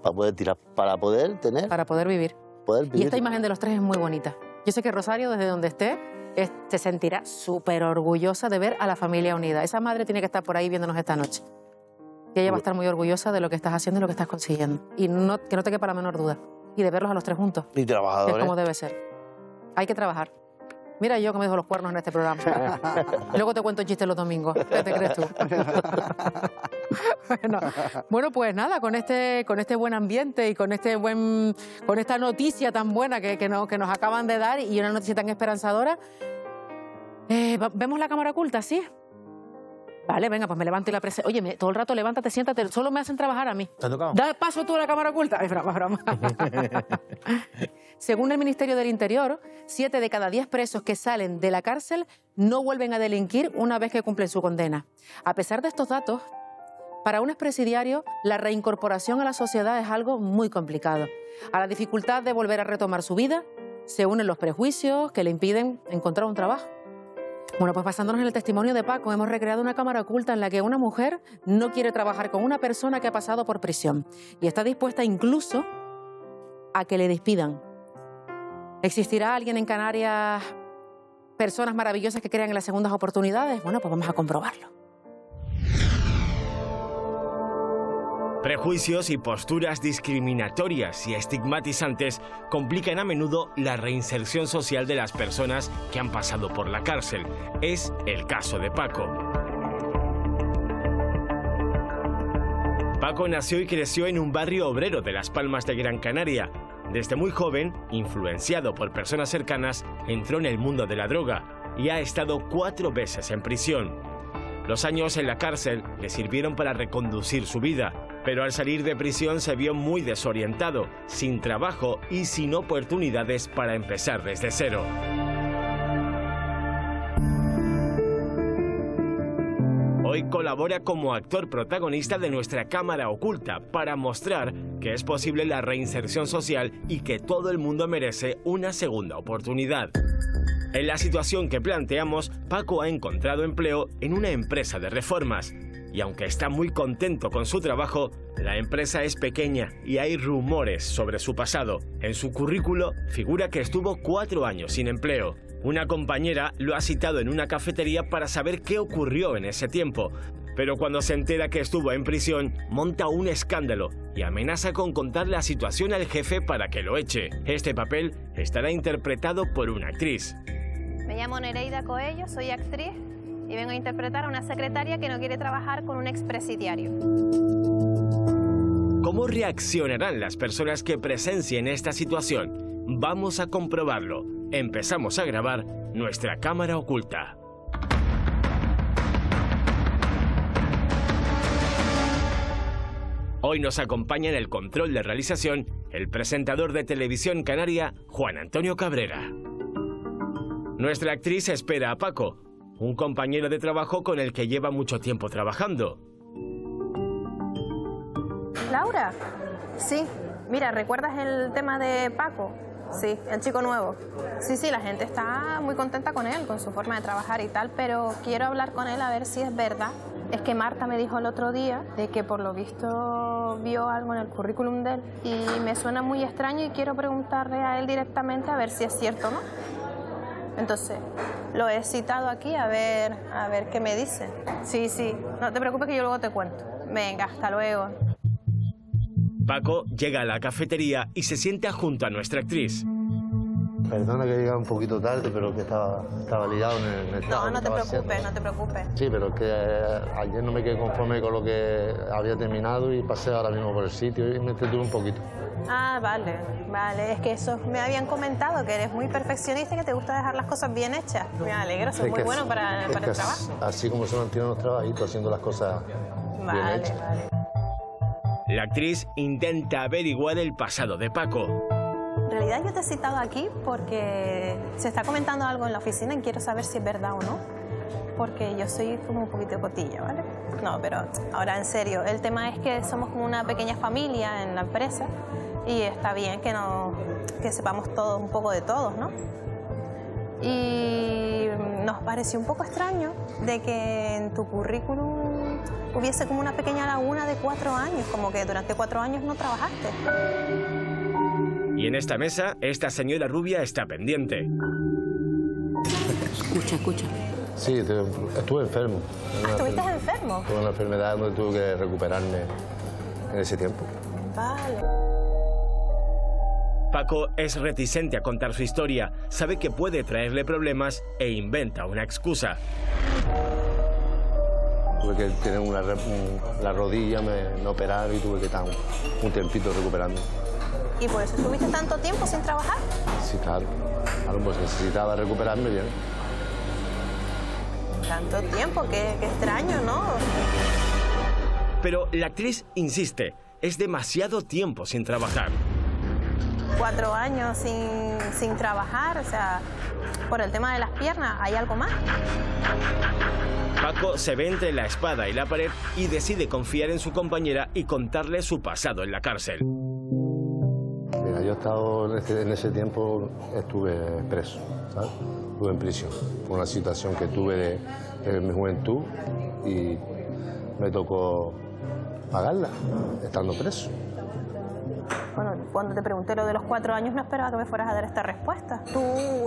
para poder tirar, para poder tener, Para poder vivir. poder Y esta imagen de los tres es muy bonita. Yo sé que Rosario, desde donde esté, es- se sentirá súper orgullosa de ver a la familia unida. Esa madre tiene que estar por ahí viéndonos esta noche. Y ella va a estar muy orgullosa de lo que estás haciendo y lo que estás consiguiendo. Y no, que no te quepa la menor duda. Y de verlos a los tres juntos. Y que es trabajadores. como debe ser. Hay que trabajar. Mira yo que me dejo los cuernos en este programa. Luego te cuento chistes los domingos. ¿Qué te crees tú? bueno, bueno, pues nada, con este, con este buen ambiente y con este buen, con esta noticia tan buena que, que, no- que nos acaban de dar y una noticia tan esperanzadora, eh, ¿vemos la cámara oculta? ¿Sí? Vale, venga, pues me levanto y la presión. Oye, me- todo el rato levántate, siéntate, solo me hacen trabajar a mí. ¿Te tocado? Da paso tú a la cámara oculta. Es broma, broma. Según el Ministerio del Interior, siete de cada diez presos que salen de la cárcel no vuelven a delinquir una vez que cumplen su condena. A pesar de estos datos, para un expresidiario, la reincorporación a la sociedad es algo muy complicado. A la dificultad de volver a retomar su vida, se unen los prejuicios que le impiden encontrar un trabajo. Bueno, pues basándonos en el testimonio de Paco, hemos recreado una cámara oculta en la que una mujer no quiere trabajar con una persona que ha pasado por prisión y está dispuesta incluso a que le despidan. ¿Existirá alguien en Canarias, personas maravillosas que crean en las segundas oportunidades? Bueno, pues vamos a comprobarlo. Prejuicios y posturas discriminatorias y estigmatizantes complican a menudo la reinserción social de las personas que han pasado por la cárcel. Es el caso de Paco. Paco nació y creció en un barrio obrero de Las Palmas de Gran Canaria. Desde muy joven, influenciado por personas cercanas, entró en el mundo de la droga y ha estado cuatro veces en prisión. Los años en la cárcel le sirvieron para reconducir su vida, pero al salir de prisión se vio muy desorientado, sin trabajo y sin oportunidades para empezar desde cero. Hoy colabora como actor protagonista de nuestra cámara oculta para mostrar que es posible la reinserción social y que todo el mundo merece una segunda oportunidad. En la situación que planteamos, Paco ha encontrado empleo en una empresa de reformas. Y aunque está muy contento con su trabajo, la empresa es pequeña y hay rumores sobre su pasado. En su currículo figura que estuvo cuatro años sin empleo. Una compañera lo ha citado en una cafetería para saber qué ocurrió en ese tiempo. Pero cuando se entera que estuvo en prisión, monta un escándalo y amenaza con contar la situación al jefe para que lo eche. Este papel estará interpretado por una actriz. Me llamo Nereida Coello, soy actriz y vengo a interpretar a una secretaria que no quiere trabajar con un expresidiario. ¿Cómo reaccionarán las personas que presencien esta situación? Vamos a comprobarlo. Empezamos a grabar nuestra cámara oculta. Hoy nos acompaña en el control de realización el presentador de televisión canaria Juan Antonio Cabrera. Nuestra actriz espera a Paco, un compañero de trabajo con el que lleva mucho tiempo trabajando. Laura, sí, mira, ¿recuerdas el tema de Paco? Sí, el chico nuevo. Sí, sí, la gente está muy contenta con él, con su forma de trabajar y tal, pero quiero hablar con él a ver si es verdad. Es que Marta me dijo el otro día de que por lo visto vio algo en el currículum de él y me suena muy extraño y quiero preguntarle a él directamente a ver si es cierto o no. Entonces, lo he citado aquí a ver, a ver qué me dice. Sí, sí, no te preocupes que yo luego te cuento. Venga, hasta luego. Paco llega a la cafetería y se sienta junto a nuestra actriz. Perdona que he llegado un poquito tarde, pero que estaba, estaba liado en el, en el No, no te preocupes, haciendo. no te preocupes. Sí, pero es que eh, ayer no me quedé conforme con lo que había terminado y pasé ahora mismo por el sitio y me entretuve un poquito. Ah, vale, vale. Es que eso me habían comentado, que eres muy perfeccionista y que te gusta dejar las cosas bien hechas. Me alegro, eso es muy bueno para, es para que el trabajo. Así como se mantienen los trabajitos, haciendo las cosas bien Vale, hechas. vale. La actriz intenta averiguar el pasado de Paco. Realidad yo te he citado aquí porque se está comentando algo en la oficina y quiero saber si es verdad o no. Porque yo soy como un poquito cotilla, ¿vale? No, pero ahora en serio, el tema es que somos como una pequeña familia en la empresa y está bien que, no, que sepamos todos un poco de todos, ¿no? Y nos pareció un poco extraño de que en tu currículum hubiese como una pequeña laguna de cuatro años, como que durante cuatro años no trabajaste. Y en esta mesa, esta señora rubia está pendiente. Escucha, escucha. Sí, estuve, estuve enfermo. Una ¿Estuviste enfer- enfermo? Tuve una enfermedad donde tuve que recuperarme en ese tiempo. Vale. Paco es reticente a contar su historia, sabe que puede traerle problemas e inventa una excusa. Tuve que tener una, un- la rodilla, me, me operaron y tuve que estar un, un tiempito recuperando. ¿Y por eso estuviste tanto tiempo sin trabajar? Sí, claro. Claro, pues necesitaba recuperarme bien. tanto tiempo, qué, qué extraño, ¿no? Pero la actriz insiste, es demasiado tiempo sin trabajar. Cuatro años sin, sin trabajar, o sea, por el tema de las piernas, ¿hay algo más? Paco se ve entre la espada y la pared y decide confiar en su compañera y contarle su pasado en la cárcel. Mira, yo he estado en, este- en ese tiempo, estuve preso, ¿sabes? Estuve en prisión. Fue una situación que tuve de, de mi juventud y me tocó pagarla estando preso. Bueno, cuando te pregunté lo de los cuatro años no esperaba que me fueras a dar esta respuesta. Tú,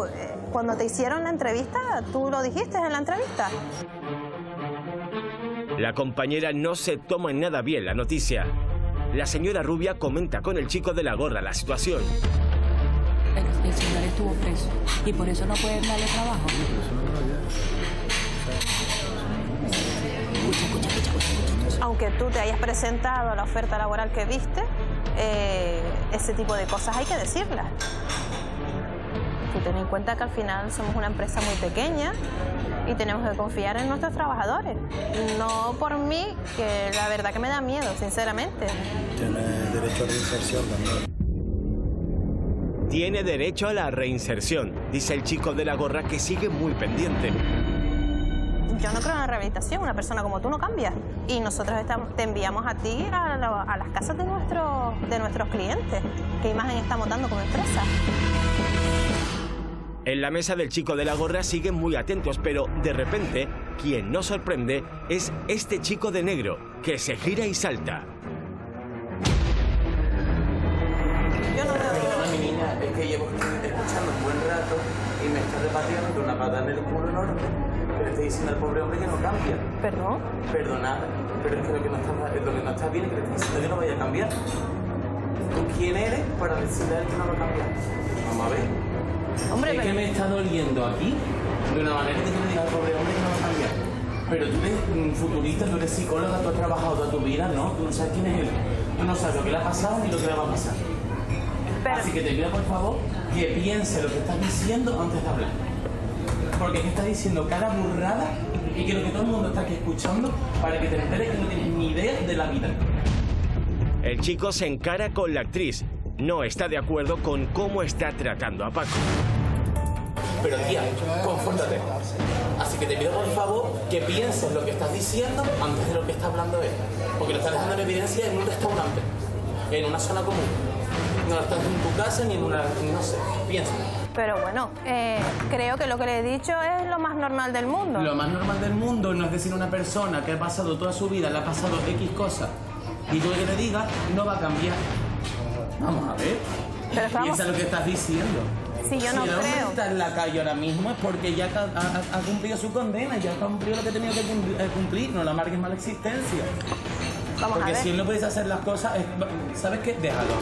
eh, cuando te hicieron la entrevista, tú lo dijiste en la entrevista. La compañera no se toma en nada bien la noticia. La señora Rubia comenta con el chico de la gorra la situación. El, el señor estuvo preso y por eso no pueden darle trabajo. Aunque tú te hayas presentado a la oferta laboral que viste, eh, ese tipo de cosas hay que decirlas. Tú ten en cuenta que al final somos una empresa muy pequeña y tenemos que confiar en nuestros trabajadores. No por mí, que la verdad que me da miedo, sinceramente. Tiene derecho a reinserción también. Tiene derecho a la reinserción, dice el chico de la gorra que sigue muy pendiente. Yo no creo en la rehabilitación, una persona como tú no cambia. Y nosotros estamos- te enviamos a ti a, la- a las casas de, nuestros de nuestros clientes. ¿Qué imagen estamos dando como empresa? En la mesa del chico de la gorra siguen muy atentos, pero de repente, quien nos sorprende es este chico de negro, que se gira y salta. Perdona, mi niña, es que llevo escuchando un buen rato y me está repartiendo con una patada en el culo enorme. Le estoy diciendo al pobre hombre que no cambia. ¿Perdón? Perdonad, pero es que lo que no está, lo que no está bien es que le estoy diciendo que no vaya a cambiar. ¿Tú quién eres para decirle a él que no va a cambiar? Vamos a ver. Hombre, es que me está doliendo aquí de una manera que te diga pobre hombre que no va a cambiar. Pero tú eres futurista, tú eres psicóloga, tú has trabajado toda tu vida, ¿no? Tú no sabes quién es él. Tú no sabes lo que le ha pasado ni lo que le va a pasar. Así que te pido por favor que piense lo que estás diciendo antes de hablar. Porque es que estás diciendo cada burrada y quiero que todo el mundo está aquí escuchando para que te enteres que no tienes ni idea de la vida. El chico se encara con la actriz. No está de acuerdo con cómo está tratando a Paco. Pero tía, confórtate. Así que te pido por favor que pienses lo que estás diciendo antes de lo que está hablando él. Porque lo estás dejando en evidencia en un restaurante, en una zona común. No lo estás en tu casa ni en una. no sé. Piensa. Pero bueno, eh, creo que lo que le he dicho es lo más normal del mundo. Lo más normal del mundo no es decir a una persona que ha pasado toda su vida, le ha pasado X cosas, y tú que le digas, no va a cambiar. Vamos a ver. Pero estamos- Piensa lo que estás diciendo. Sí, yo no si el hombre creo. está en la calle ahora mismo es porque ya ha, ha- ha cumplido su condena, ya ha cumplido lo que tenía que cumplir, eh, cumplir, no la amargues mala existencia. Vamos porque a ver. si él no puede hacer las cosas, es- ¿sabes qué? Déjalo.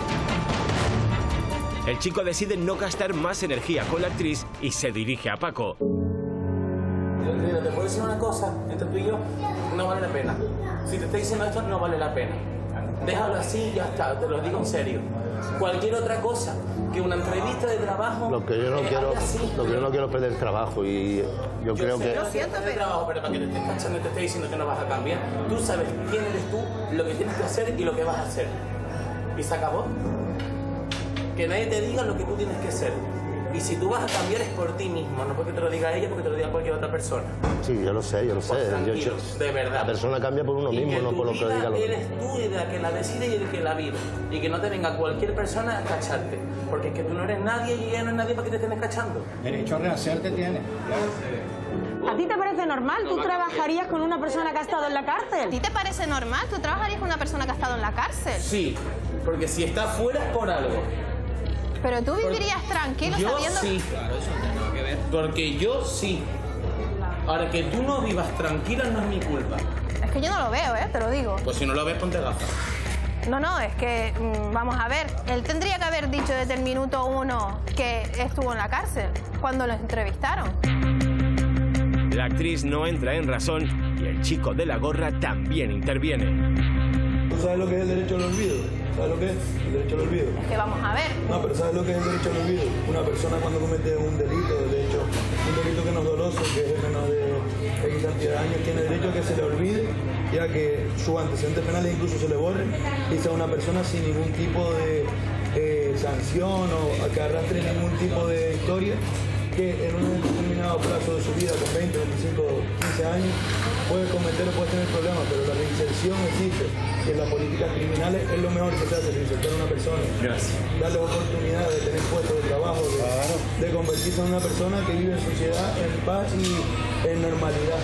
El chico decide no gastar más energía con la actriz y se dirige a Paco. Mira, te puedo decir una cosa, entre tú y yo, no vale la pena. Si te estoy diciendo esto, no vale la pena. Déjalo así y ya está, te lo digo en serio. Cualquier otra cosa que una entrevista de trabajo. Lo que yo no eh, quiero, así. lo que yo no quiero es perder trabajo y yo creo sé que no quiero perder trabajo, pero para que te estés cachando y te esté diciendo que no vas a cambiar, tú sabes quién eres tú, lo que tienes que hacer y lo que vas a hacer. Y se acabó. Que nadie te diga lo que tú tienes que hacer. Y si tú vas a cambiar es por ti mismo, no porque te lo diga ella, porque te lo diga cualquier otra persona. sí, yo lo sé, yo lo sé. Pues Yo- tranquilo, yo- de verdad. La persona cambia por uno Y mismo, no por lo que diga los demás. Eres tú y la que la decide y el que la vive. Y que no te venga cualquier persona a cacharte. Porque es que tú no eres nadie y ella no es nadie para que te estén cachando. Derecho a rehacerte tiene. ¿A ti te parece normal? ¿Tú trabajarías con una persona que ha estado en la cárcel? ¿A ti te parece normal? ¿Tú trabajarías con una persona que ha estado en la cárcel? Sí, porque si está fuera es por algo. Pero tú vivirías tranquilo Yo sabiendo... sí. Porque yo sí. Ahora que tú no vivas tranquila no es mi culpa. Es que yo no lo veo, ¿eh? Te lo digo. Pues si no lo ves, ponte gafas. No, no, es que, mm, vamos a ver, él tendría que haber dicho desde el minuto uno que estuvo en la cárcel, cuando lo entrevistaron. La actriz no entra en razón y el chico de la gorra también interviene. ¿Tú sabes lo que es el derecho al olvido? ¿Sabes lo que es el derecho al olvido? Es que vamos a ver. No, pero ¿sabes lo que es el derecho al olvido? Una persona cuando comete un delito, de hecho, un delito que no es doloso, que es menos de X cantidad de años, tiene derecho a que se le olvide y a que sus antecedentes penales incluso se le borren y sea una persona sin ningún tipo de eh, sanción o a que arrastre ningún tipo de historia que en un determinado plazo de su vida, con 20, 25, 15 años, puede cometer o puede tener problemas, pero la reinserción existe. Y en las políticas criminales es lo mejor que se hace, reinsertar a una persona. Darle oportunidad de tener puestos de trabajo, de, de convertirse en una persona que vive en sociedad, en paz y en normalidad.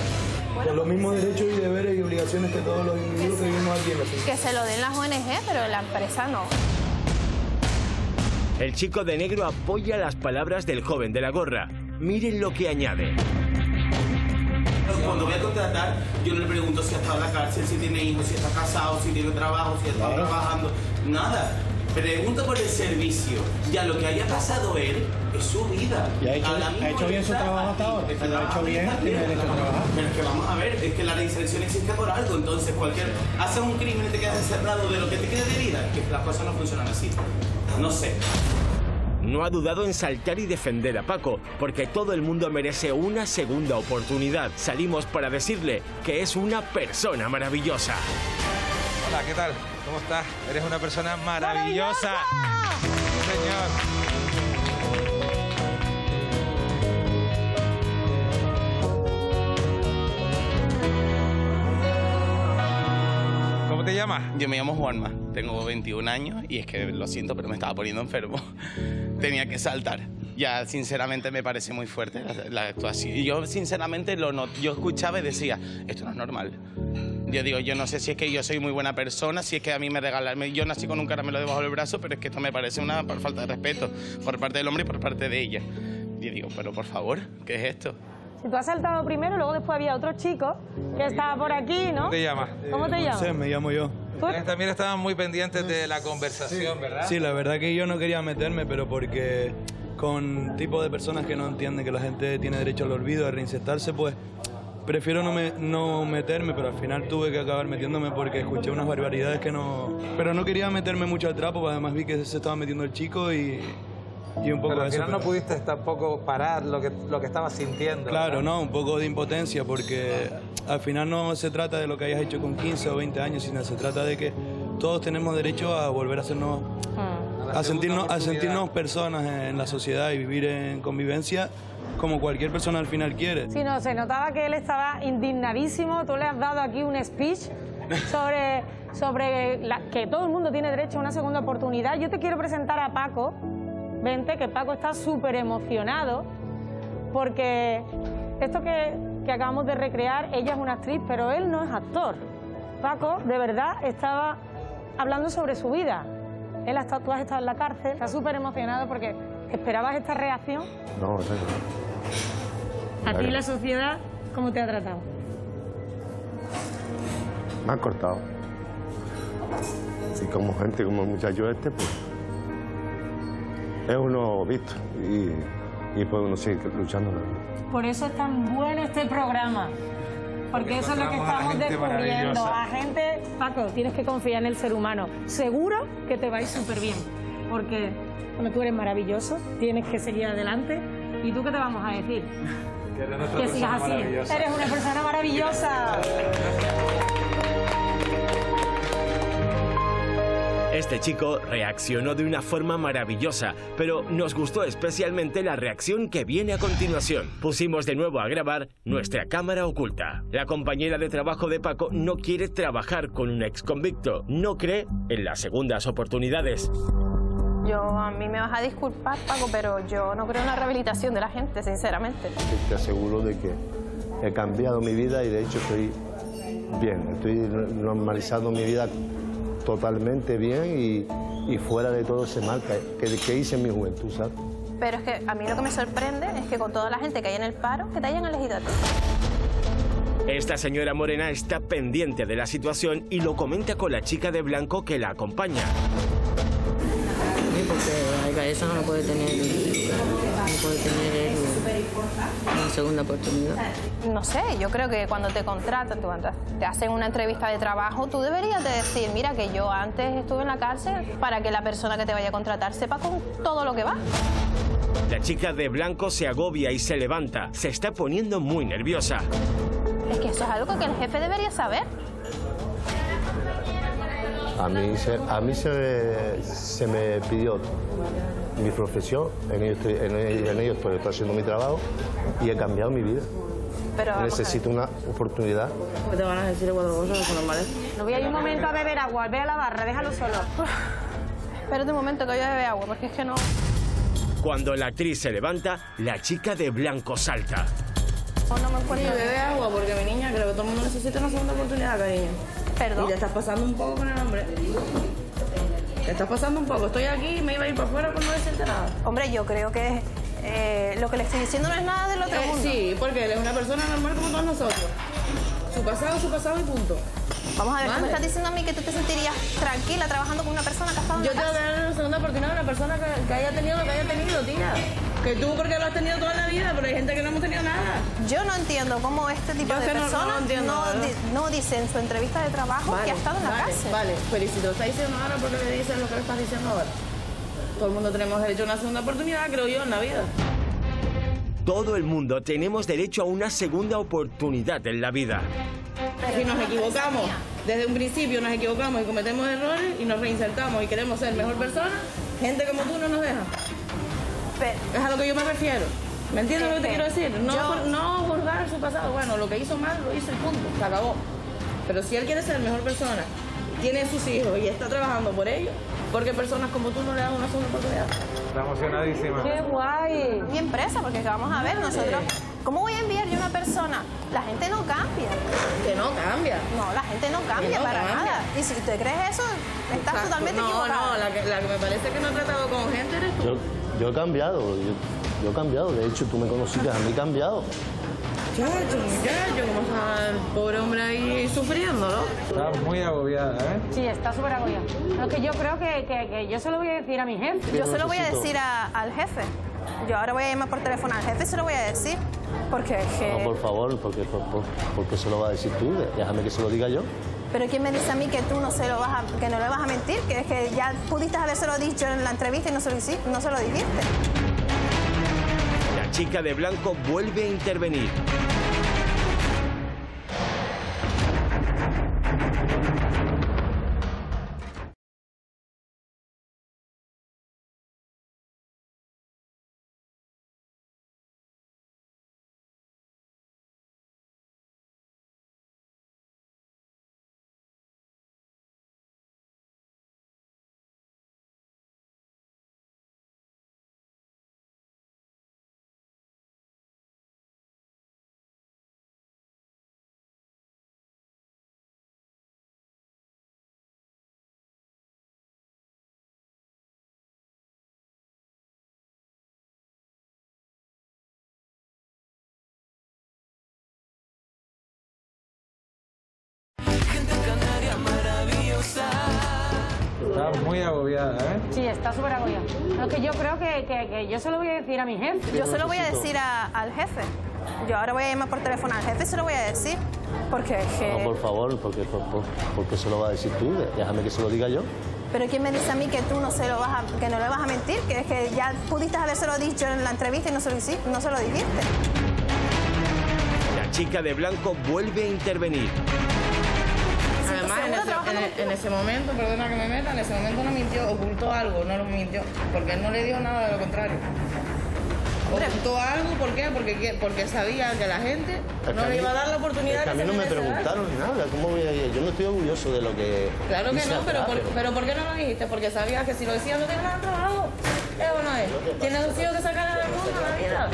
Con los mismos derechos y deberes y obligaciones que todos los individuos que vivimos aquí en la sociedad. Que se lo den las ONG, pero la empresa no. El chico de negro apoya las palabras del joven de la gorra. Miren lo que añade. Cuando voy a contratar, yo no le pregunto si ha estado en la cárcel, si tiene hijos, si está casado, si tiene trabajo, si está trabajando. Nada. Pregunto por el servicio. Ya lo que haya pasado él es su vida. ¿Y ha hecho- ha bien su trabajo hasta ahora? ha hecho bien, tiene derecho a trabajar. Pero es que vamos a ver, es que la reinserción existe por algo. Entonces, cualquier. Haces un crimen y te quedas encerrado de lo que te quede de vida. Que las cosas no funcionan así. No sé. No ha dudado en saltar y defender a Paco, porque todo el mundo merece una segunda oportunidad. Salimos para decirle que es una persona maravillosa. Hola, ¿qué tal? ¿Cómo estás? Eres una persona maravillosa. Sí, señor. ¿Cómo te llamas? Yo me llamo Juanma, tengo 21 años y es que lo siento, pero me estaba poniendo enfermo. Tenía que saltar. Ya, sinceramente, me parece muy fuerte la, la actuación. Yo, sinceramente, lo not- yo escuchaba y decía, esto no es normal. Yo digo, yo no sé si es que yo soy muy buena persona, si es que a mí me regalan... Yo nací con un caramelo debajo del brazo, pero es que esto me parece una falta de respeto por parte del hombre y por parte de ella. Yo digo, pero por favor, ¿qué es esto? Si tú has saltado primero, luego después había otro chico que estaba por aquí, ¿no? ¿Cómo te llamas? ¿Cómo te llamas? José, me llamo yo. Ustedes también estaban muy pendientes de la conversación, ¿verdad? Sí, la verdad que yo no quería meterme, pero porque con tipo de personas que no entienden que la gente tiene derecho al olvido, a reinsertarse, pues prefiero no, me- no meterme, pero al final tuve que acabar metiéndome porque escuché unas barbaridades que no... Pero no quería meterme mucho al trapo, porque además vi que se estaba metiendo el chico y, y un poco Pero al eso. final no pudiste tampoco parar lo que, lo que estabas sintiendo. Claro, ¿verdad? no, un poco de impotencia porque al final no se trata de lo que hayas hecho con 15 o 20 años, sino se trata de que todos tenemos derecho a volver a hacernos, a sentirnos, a sentirnos personas en la sociedad y vivir en convivencia como cualquier persona al final quiere. Sí, no, se notaba que él estaba indignadísimo. Tú le has dado aquí un speech sobre, sobre la- que todo el mundo tiene derecho a una segunda oportunidad. Yo te quiero presentar a Paco. Vente, que Paco está súper emocionado porque esto que, que acabamos de recrear, ella es una actriz, pero él no es actor. Paco, de verdad, estaba hablando sobre su vida. Él ha estado, tú has estado en la cárcel, está súper emocionado porque esperabas esta reacción. No, serio. A ti la sociedad, ¿cómo te ha tratado? Me han cortado. Y como gente como el muchacho este, pues. Es uno visto. Y, y pues uno sigue luchando. Por eso es tan bueno este programa. Porque eso es lo que a estamos descubriendo. A gente, Paco, tienes que confiar en el ser humano. Seguro que te va a ir súper bien. Porque bueno, tú eres maravilloso, tienes que seguir adelante. ¿Y tú qué te vamos a decir? Que eres Que sigas así. Eres una persona maravillosa. Este chico reaccionó de una forma maravillosa, pero nos gustó especialmente la reacción que viene a continuación. Pusimos de nuevo a grabar nuestra cámara oculta. La compañera de trabajo de Paco no quiere trabajar con un ex convicto, no cree en las segundas oportunidades. Yo, a mí me vas a disculpar, Paco, pero yo no creo en la rehabilitación de la gente, sinceramente. Te aseguro de que he cambiado mi vida y de hecho estoy bien. Estoy normalizando mi vida totalmente bien y, y fuera de todo ese mal que, que- hice en mi juventud, ¿sabes? Pero es que a mí lo que me sorprende es que con toda la gente que hay en el paro, que te hayan elegido a ti. Esta señora morena está pendiente de la situación y lo comenta con la chica de blanco que la acompaña. Sí, porque oiga, eso no lo puede tener, segunda oportunidad. No sé, yo creo que cuando te contratan, tú cuando te hacen una entrevista de trabajo, tú deberías de decir, mira, que yo antes estuve en la cárcel para que la persona que te vaya a contratar sepa con todo lo que va. La chica de blanco se agobia y se levanta. Se está poniendo muy nerviosa. Es que eso es algo que el jefe debería saber. A mí, se, a mí se, se me pidió mi profesión, en ello, estoy, en ello- en ello estoy, estoy haciendo mi trabajo y he cambiado mi vida. Pero. Necesito una oportunidad. ¿Qué te van a decir cuatro cosas que son normales? No voy a ir un momento a beber agua, ve a la barra, déjalo solo. Espérate un momento que voy a beber agua, porque es que no... Cuando la actriz se levanta, la chica de blanco salta. O no me Sí, encuentro... bebe agua porque mi niña creo que todo el mundo necesita una segunda oportunidad, cariño. Perdón. Y te estás pasando un poco con el hombre. Te estás pasando un poco. Estoy aquí y me iba a ir para afuera por no decirte nada. Hombre, yo creo que eh, lo que le estoy diciendo no es nada del otro Eh, mundo. sí, porque él es una persona normal como todos nosotros. Su pasado, su pasado y punto. Vamos a ver, tú me Vale. estás diciendo a mí que tú te sentirías tranquila trabajando con una persona que ha estado en Yo te voy a dar una segunda oportunidad a una persona que, que haya tenido lo que haya tenido, tía. Que tú porque lo has tenido toda la vida, pero hay gente que no hemos tenido nada. Yo no entiendo cómo este tipo Yo de no- no personas no, no dice en su entrevista de trabajo que ha estado en la vale, cárcel. Vale, pero ¿y si te lo está diciendo ahora, ¿por qué le dices lo que le estás diciendo ahora? Todo el mundo tenemos derecho a una segunda oportunidad, creo yo, en la vida. Todo el mundo tenemos derecho a una segunda oportunidad en la vida. Si nos equivocamos, desde un principio nos equivocamos y cometemos errores y nos reinsertamos y queremos ser mejor persona, gente como tú no nos deja. Es a lo que yo me refiero. ¿Me entiendes lo que te quiero decir? No, Yo- no juzgar su pasado. Bueno, lo que hizo mal lo hizo y punto. Se acabó. Pero si él quiere ser mejor persona, tiene sus hijos y está trabajando por ellos, porque personas como tú no le dan una segunda oportunidad. Está emocionadísima. ¡Qué guay! Bien presa, porque vamos a ver nosotros. ¿Cómo voy a enviar yo a una persona? La gente no cambia. Que no cambia. No, la gente no cambia no para cambia. nada. Y si te crees eso, estás Exacto. totalmente no, equivocado. No, la que, la que me parece que no ha tratado con gente eres tú. Yo, yo he cambiado, yo, yo he cambiado. De hecho, tú me conociste, a mí he cambiado. Muchacho, muchacho, ¿cómo está el pobre hombre ahí sufriendo, no? Está muy agobiada, ¿eh? Sí, está súper agobiado. No, es que yo creo que, que- que yo se lo voy a decir a mi jefe. Yo se lo voy a decir a- al jefe. Yo ahora voy a llamar por teléfono al jefe y se lo voy a decir. Porque es que... No, por favor, porque, por, por- porque se lo vas a decir tú. Déjame que se lo diga yo. Pero ¿quién me dice a mí que tú no se lo vas a, que no le vas a mentir? Que es que ya pudiste habérselo dicho en la entrevista y no se lo, no se lo dijiste. La chica de blanco vuelve a intervenir. Muy agobiada, ¿eh? Sí, está súper agobiado. No, es que yo creo que, que- que yo se lo voy a decir a mi jefe. Yo se lo voy a decir a- al jefe. Yo ahora voy a llamar por teléfono al jefe y se lo voy a decir. Porque es que... No, por favor, porque, por- por- porque se lo vas a decir tú. Déjame que se lo diga yo. Pero ¿quién me dice a mí que tú no se lo vas a, que no le vas a mentir? Que es que ya pudiste habérselo dicho en la entrevista y no se lo, hici- no se lo dijiste. La chica de blanco vuelve a intervenir. En ese, en en ese momento, perdona que me meta, en ese momento no mintió, ocultó algo, no lo mintió, porque él no le dijo nada de lo contrario. Ocultó algo, ¿por qué? Porque, sabía que la gente Es no a le iba a dar la oportunidad es que a mí no me dar. preguntaron ni nada. ¿Cómo voy a ir? Yo no estoy orgulloso de lo que. Claro que no, pero por, pero ¿por qué no lo dijiste? Porque sabías que si lo decías no nada de trabajo. ¿Es o no es? Tienes dos hijos que sacar del mundo en la vida.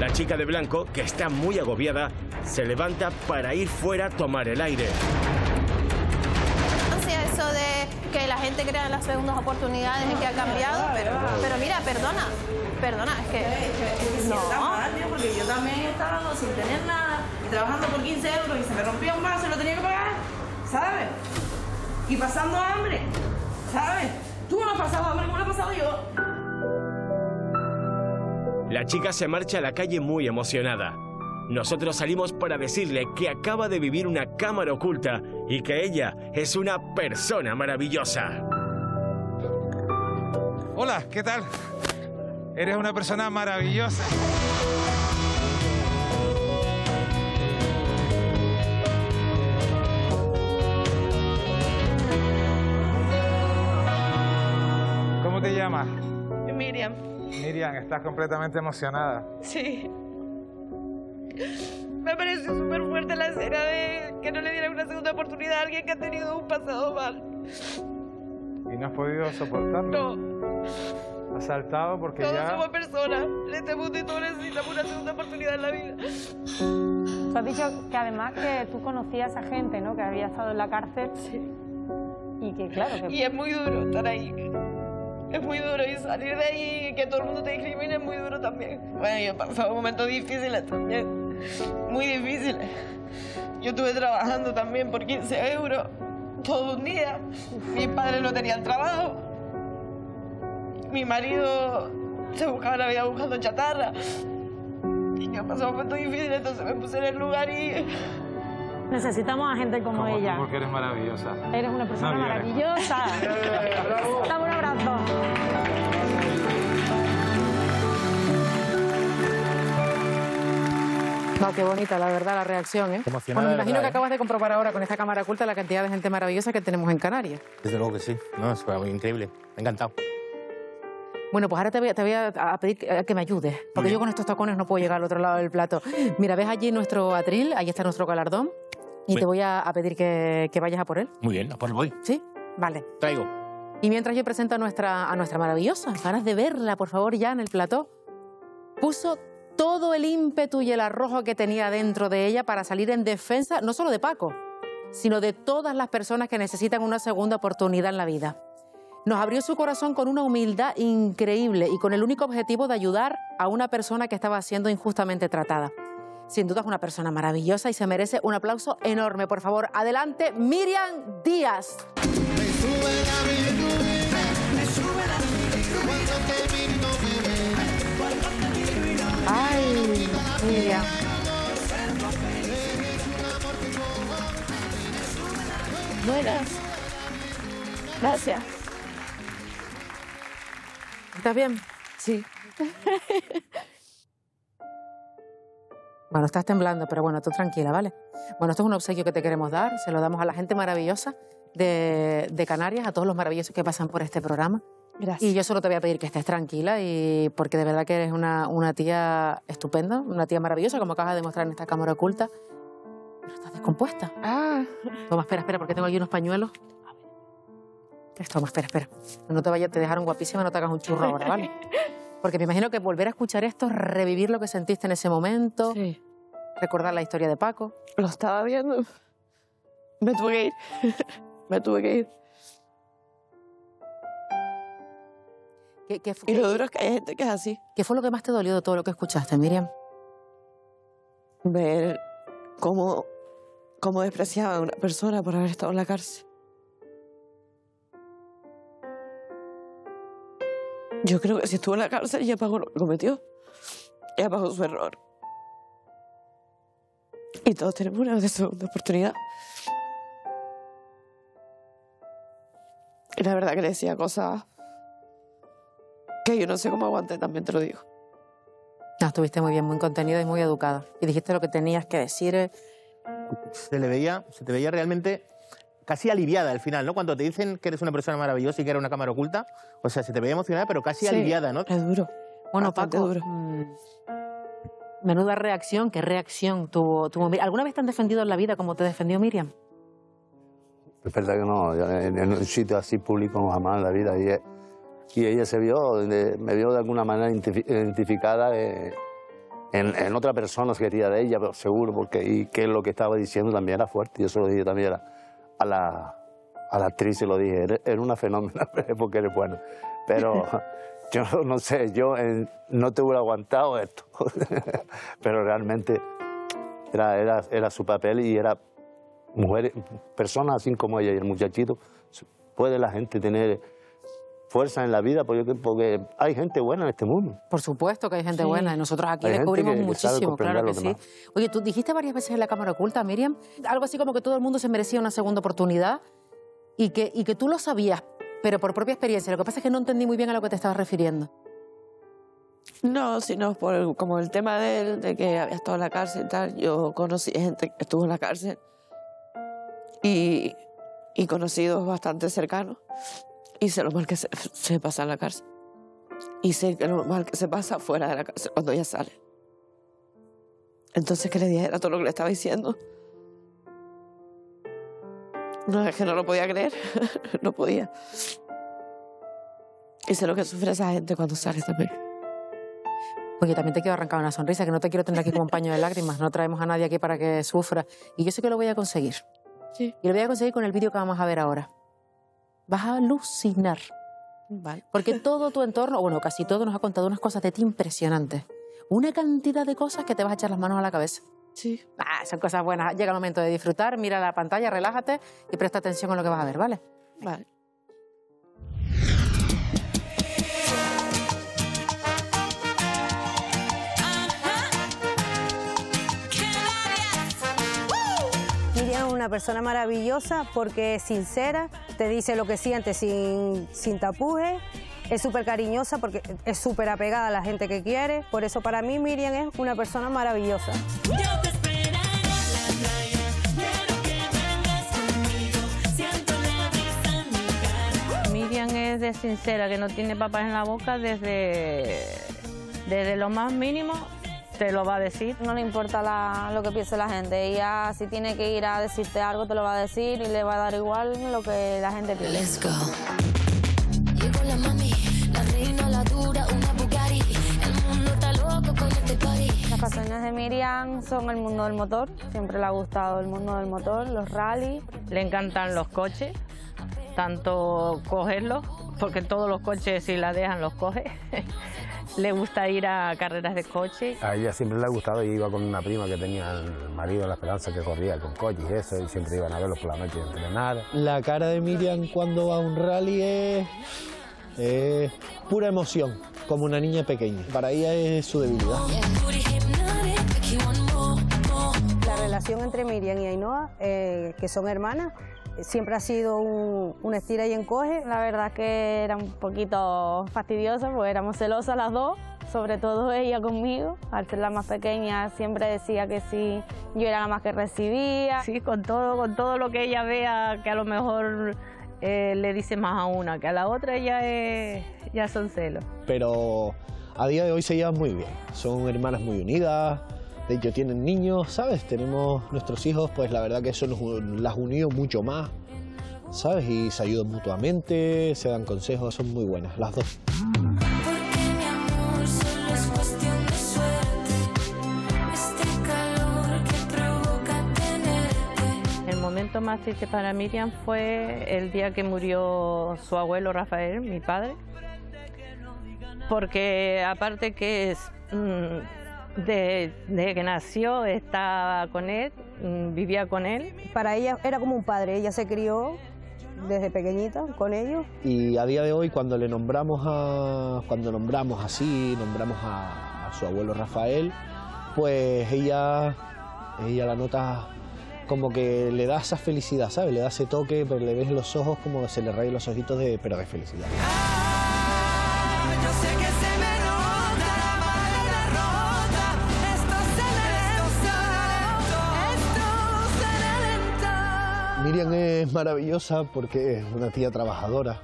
La chica de blanco, que está muy agobiada, se levanta para ir fuera a tomar el aire. Que crea las segundas oportunidades y que ha cambiado, pero, pero mira, perdona, perdona, es que... Sí, está No, mal, tío, porque yo también estaba sin tener nada y trabajando por 15 euros y se me rompía un vaso y lo tenía que pagar, ¿sabes? Y pasando hambre, ¿sabes? Tú no has pasado hambre como lo he pasado yo. La chica se marcha a la calle muy emocionada. Nosotros salimos para decirle que acaba de vivir una cámara oculta y que ella es una persona maravillosa. Hola, ¿qué tal? Eres una persona maravillosa. ¿Cómo te llamas? Miriam. Miriam, estás completamente emocionada. Sí. Me pareció súper fuerte la escena de que no le dieran una segunda oportunidad a alguien que ha tenido un pasado mal. ¿Y no has podido soportarlo? No. Has saltado porque Todos ya... somos personas. En este mundo y todos necesitamos una segunda oportunidad en la vida. Tú has dicho que además que tú conocías a gente, ¿no? Que había estado en la cárcel. Y que claro, que... Y es muy duro estar ahí. Es muy duro y salir de ahí y que todo el mundo te discrimine es muy duro también. Bueno, yo he pasado momentos difíciles también. Muy difíciles. Yo estuve trabajando también por 15 euros todo un día. Mis padres no tenían trabajo. Mi marido se buscaba la vida buscando chatarra. Y yo he pasado momentos difíciles, entonces me puse en el lugar y... Necesitamos a gente como, Como tú, ella. porque eres maravillosa. Eres una persona No maravillosa. Dame un abrazo. No, qué bonita, la verdad, la reacción, ¿eh? Bueno, me imagino verdad, que ¿eh? acabas de comprobar ahora con esta cámara oculta la cantidad de gente maravillosa que tenemos en Canarias. Desde luego que sí. No, es increíble. Me ha encantado. Bueno, pues ahora te voy, a- te voy a, a pedir que, que me ayudes, porque yo con estos tacones no puedo llegar al otro lado del plato. Mira, ves allí nuestro atril, ahí está nuestro galardón, y te voy a, a pedir que, que vayas a por él. Muy bien, a por el voy. ¿Sí? Vale. Traigo. Y mientras yo presento a nuestra, a nuestra maravillosa, ganas de verla, por favor, ya en el plató, puso todo el ímpetu y el arrojo que tenía dentro de ella para salir en defensa, no solo de Paco, sino de todas las personas que necesitan una segunda oportunidad en la vida. Nos abrió su corazón con una humildad increíble y con el único objetivo de ayudar a una persona que estaba siendo injustamente tratada. Sin duda es una persona maravillosa y se merece un aplauso enorme. Por favor, adelante, Miriam Díaz. Buenas. Gracias. ¿Estás bien? Sí. Bueno, estás temblando, pero bueno, tú tranquila, ¿vale? Bueno, esto es un obsequio que te queremos dar, se lo damos a la gente maravillosa de, de Canarias, a todos los maravillosos que pasan por este programa. Gracias. Y yo solo te voy a pedir que estés tranquila y porque de verdad que eres una, una tía estupenda, una tía maravillosa, como acabas de demostrar en esta cámara oculta. Pero estás descompuesta. Ah. Toma, espera, espera, porque tengo aquí unos pañuelos. Toma, espera, espera. No te vayas, te dejaron guapísima, no te hagas un churro ahora, ¿vale? Porque me imagino que volver a escuchar esto, revivir lo que sentiste en ese momento, recordar la historia de Paco. Lo estaba viendo. Me tuve que ir. Me tuve que ir. ¿Qué, qué, Y lo duro es que hay gente que es así. ¿Qué fue lo que más te dolió de todo lo que escuchaste, Miriam? Ver cómo, cómo despreciaba a una persona por haber estado en la cárcel. Yo creo que si estuvo en la cárcel ya pagó lo que cometió. Ya pagó su error. Y todos tenemos una segunda oportunidad. Y la verdad que le decía cosas que yo no sé cómo aguanté, también te lo digo. No, estuviste muy bien, muy contenida y muy educada. Y dijiste lo que tenías que decir. Se le veía, se te veía realmente casi aliviada al final, ¿no? Cuando te dicen que eres una persona maravillosa y que era una cámara oculta, o sea, se te veía emocionada, pero casi Sí, aliviada, ¿no? Es duro. Bueno, Bastante Paco, duro. mm, menuda reacción, qué reacción tuvo, tuvo Miriam. ¿Alguna vez te han defendido en la vida como te defendió Miriam? Es verdad que no, en, un sitio así público jamás en la vida. Y, y ella se vio, me vio de alguna manera identifi- identificada eh, en, otra persona que quería de ella, pero seguro, porque y que lo que estaba diciendo también era fuerte. Yo se lo dije también a, la, a la actriz, se lo dije, eres, eres una fenómena porque eres buena. Pero yo no sé, yo eh, no te hubiera aguantado esto. pero realmente era, era, era su papel y era mujeres, personas así como ella y el muchachito, puede la gente tener fuerza en la vida porque, porque hay gente buena en este mundo. Por supuesto que hay gente Sí. buena y nosotros aquí Hay descubrimos que- muchísimo, claro que sí. Oye, tú dijiste varias veces en la cámara oculta, Miriam, algo así como que todo el mundo se merecía una segunda oportunidad y que, y que tú lo sabías, pero por propia experiencia. Lo que pasa es que no entendí muy bien a lo que te estabas refiriendo. No, sino por el- como el tema de él, de que había estado en la cárcel y tal. Yo conocí gente que estuvo en la cárcel y, y conocidos bastante cercanos y sé lo mal que se, se pasa en la cárcel. Y sé que lo mal que se pasa fuera de la casa cuando ella sale. Entonces que le dijera todo lo que le estaba diciendo. No, es que no lo podía creer, no podía. Y sé lo que sufre esa gente cuando sale también. Porque también te quiero arrancar una sonrisa, que no te quiero tener aquí como un paño de lágrimas. No traemos a nadie aquí para que sufra. Y yo sé que lo voy a conseguir. Sí. Y lo voy a conseguir con el vídeo que vamos a ver ahora. Vas a alucinar. Vale. Porque todo tu entorno, bueno, casi todo nos ha contado unas cosas de ti impresionantes. Una cantidad de cosas que te vas a echar las manos a la cabeza. Sí. Ah, son cosas buenas. Llega el momento de disfrutar, mira la pantalla, relájate y presta atención a lo que vas a ver, ¿vale? Vale. Una persona maravillosa porque es sincera, te dice lo que siente sin, sin tapuje, es súper cariñosa porque es súper apegada a la gente que quiere. Por eso para mí Miriam es una persona maravillosa. Miriam es de sincera, que no tiene papas en la boca desde, desde lo más mínimo te lo va a decir. No le importa la- lo que piense la gente. Ella si tiene que ir a decirte algo te lo va a decir y le va a dar igual lo que la gente piense. Llegó la mami, la reina, la dura, una Bugatti. El mundo está loco con este party. Las pasiones de Miriam son el mundo del motor. Siempre le ha gustado el mundo del motor, los rallies. Le encantan los coches, tanto cogerlos, porque todos los coches si la dejan los coge. Le gusta ir a carreras de coche. A ella siempre le ha gustado y iba con una prima que tenía el marido La Esperanza que corría con coches y eso, y siempre iban a verlos por la noche a entrenar. La cara de Miriam cuando va a un rally es, es pura emoción, como una niña pequeña. Para ella es su debilidad. La relación entre Miriam y Ainhoa, eh, que son hermanas, siempre ha sido un, un estira y encoge. La verdad que era un poquito fastidiosa porque éramos celosas las dos, sobre todo ella conmigo. Al ser la más pequeña siempre decía que sí, yo era la más que recibía. Sí, con todo, con todo lo que ella vea que a lo mejor eh, le dice más a una que a la otra, ya, es, ya son celos. Pero a día de hoy se llevan muy bien. Son hermanas muy unidas. De hecho, tienen niños, ¿sabes? Tenemos nuestros hijos, pues la verdad que eso nos las unió mucho más, ¿sabes? Y se ayudan mutuamente, se dan consejos, son muy buenas las dos. Este calor que provoca tenerte. El momento más triste para Miriam fue el día que murió su abuelo Rafael, mi padre, porque aparte que es mm, de, desde que nació estaba con él, mm, vivía con él. Para ella era como un padre, ella se crió desde pequeñita con ellos. Y a día de hoy, cuando le nombramos a, cuando nombramos así, nombramos a, a su abuelo Rafael, pues ella, ella la nota como que le da esa felicidad, ¿sabes? Le da ese toque, pero le ves los ojos como se le rayan los ojitos de, pero de felicidad. Yo sé que se Miriam es maravillosa porque es una tía trabajadora,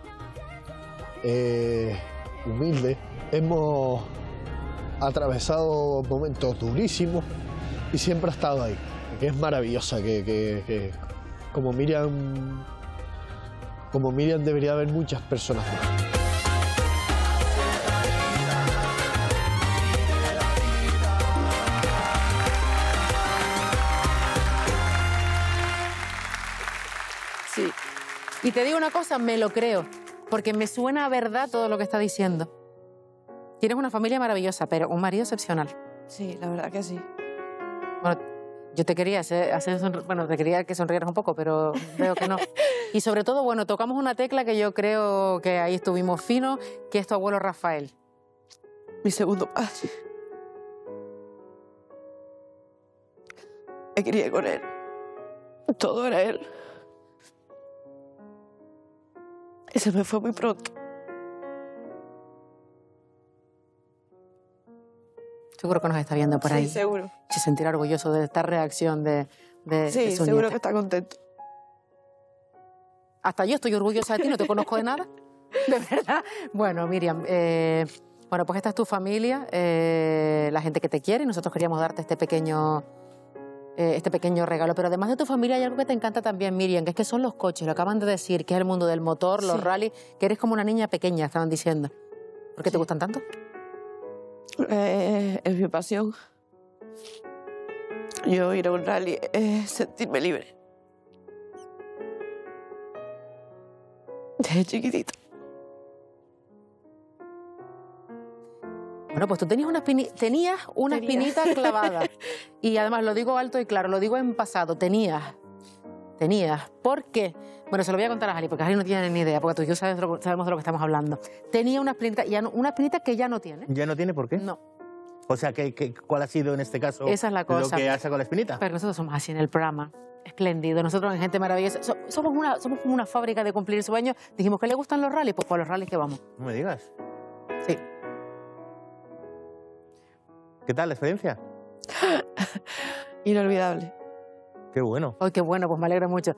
eh, humilde. Hemos atravesado momentos durísimos y siempre ha estado ahí. Es maravillosa, que, que- que como Miriam, como Miriam debería haber muchas personas más. Y te digo una cosa, me lo creo, porque me suena a verdad todo lo que está diciendo. Tienes una familia maravillosa, pero un marido excepcional. Sí, la verdad que sí. Bueno, yo te quería hacer, hacer bueno, te quería que sonrieras un poco, pero veo que no. Y sobre todo, bueno, tocamos una tecla que yo creo que ahí estuvimos finos, que es tu abuelo Rafael. Mi segundo padre. Me crié con él. Todo era él. Y se me fue muy pronto. Seguro que nos está viendo por Sí, ahí. seguro. Se sentirá orgulloso de esta reacción de, Sí, seguro que está contento. Hasta yo estoy orgullosa de ti, no te conozco de nada. De verdad. Bueno, Miriam, eh, Bueno, pues esta es tu familia, eh, la gente que te quiere y nosotros queríamos darte este pequeño, eh, este pequeño regalo. Pero además de tu familia hay algo que te encanta también, Miriam, que es que son los coches, lo acaban de decir, que es el mundo del motor, los Sí. rally, que eres como una niña pequeña, estaban diciendo. ¿Por qué te gustan tanto? Eh, es mi pasión. Yo ir a un rally es sentirme libre. Desde chiquitito. Bueno, pues tú tenías una, espini- tenías una Tenía. espinita clavada. Y además lo digo alto y claro, lo digo en pasado, tenías. Tenías. ¿Por qué? Bueno, se lo voy a contar a Jali, porque Jali no tiene ni idea, porque tú y yo sabes de lo- sabemos de lo que estamos hablando. Tenía una espinita, ya no- una espinita que ya no tiene. ¿Ya no tiene por qué? No. O sea, ¿qué, qué- cuál ha sido en este caso Esa es la cosa. lo que ha sacado la espinita? Pero nosotros somos así en el programa. Espléndido. Nosotros en Gente Maravillosa. so- somos, una, somos como una fábrica de cumplir sueños. Dijimos que le gustan los rallies, pues por los rallies que vamos. No me digas. Sí. ¿Qué tal la experiencia? Inolvidable. Qué bueno. Ay, qué bueno, pues me alegro mucho.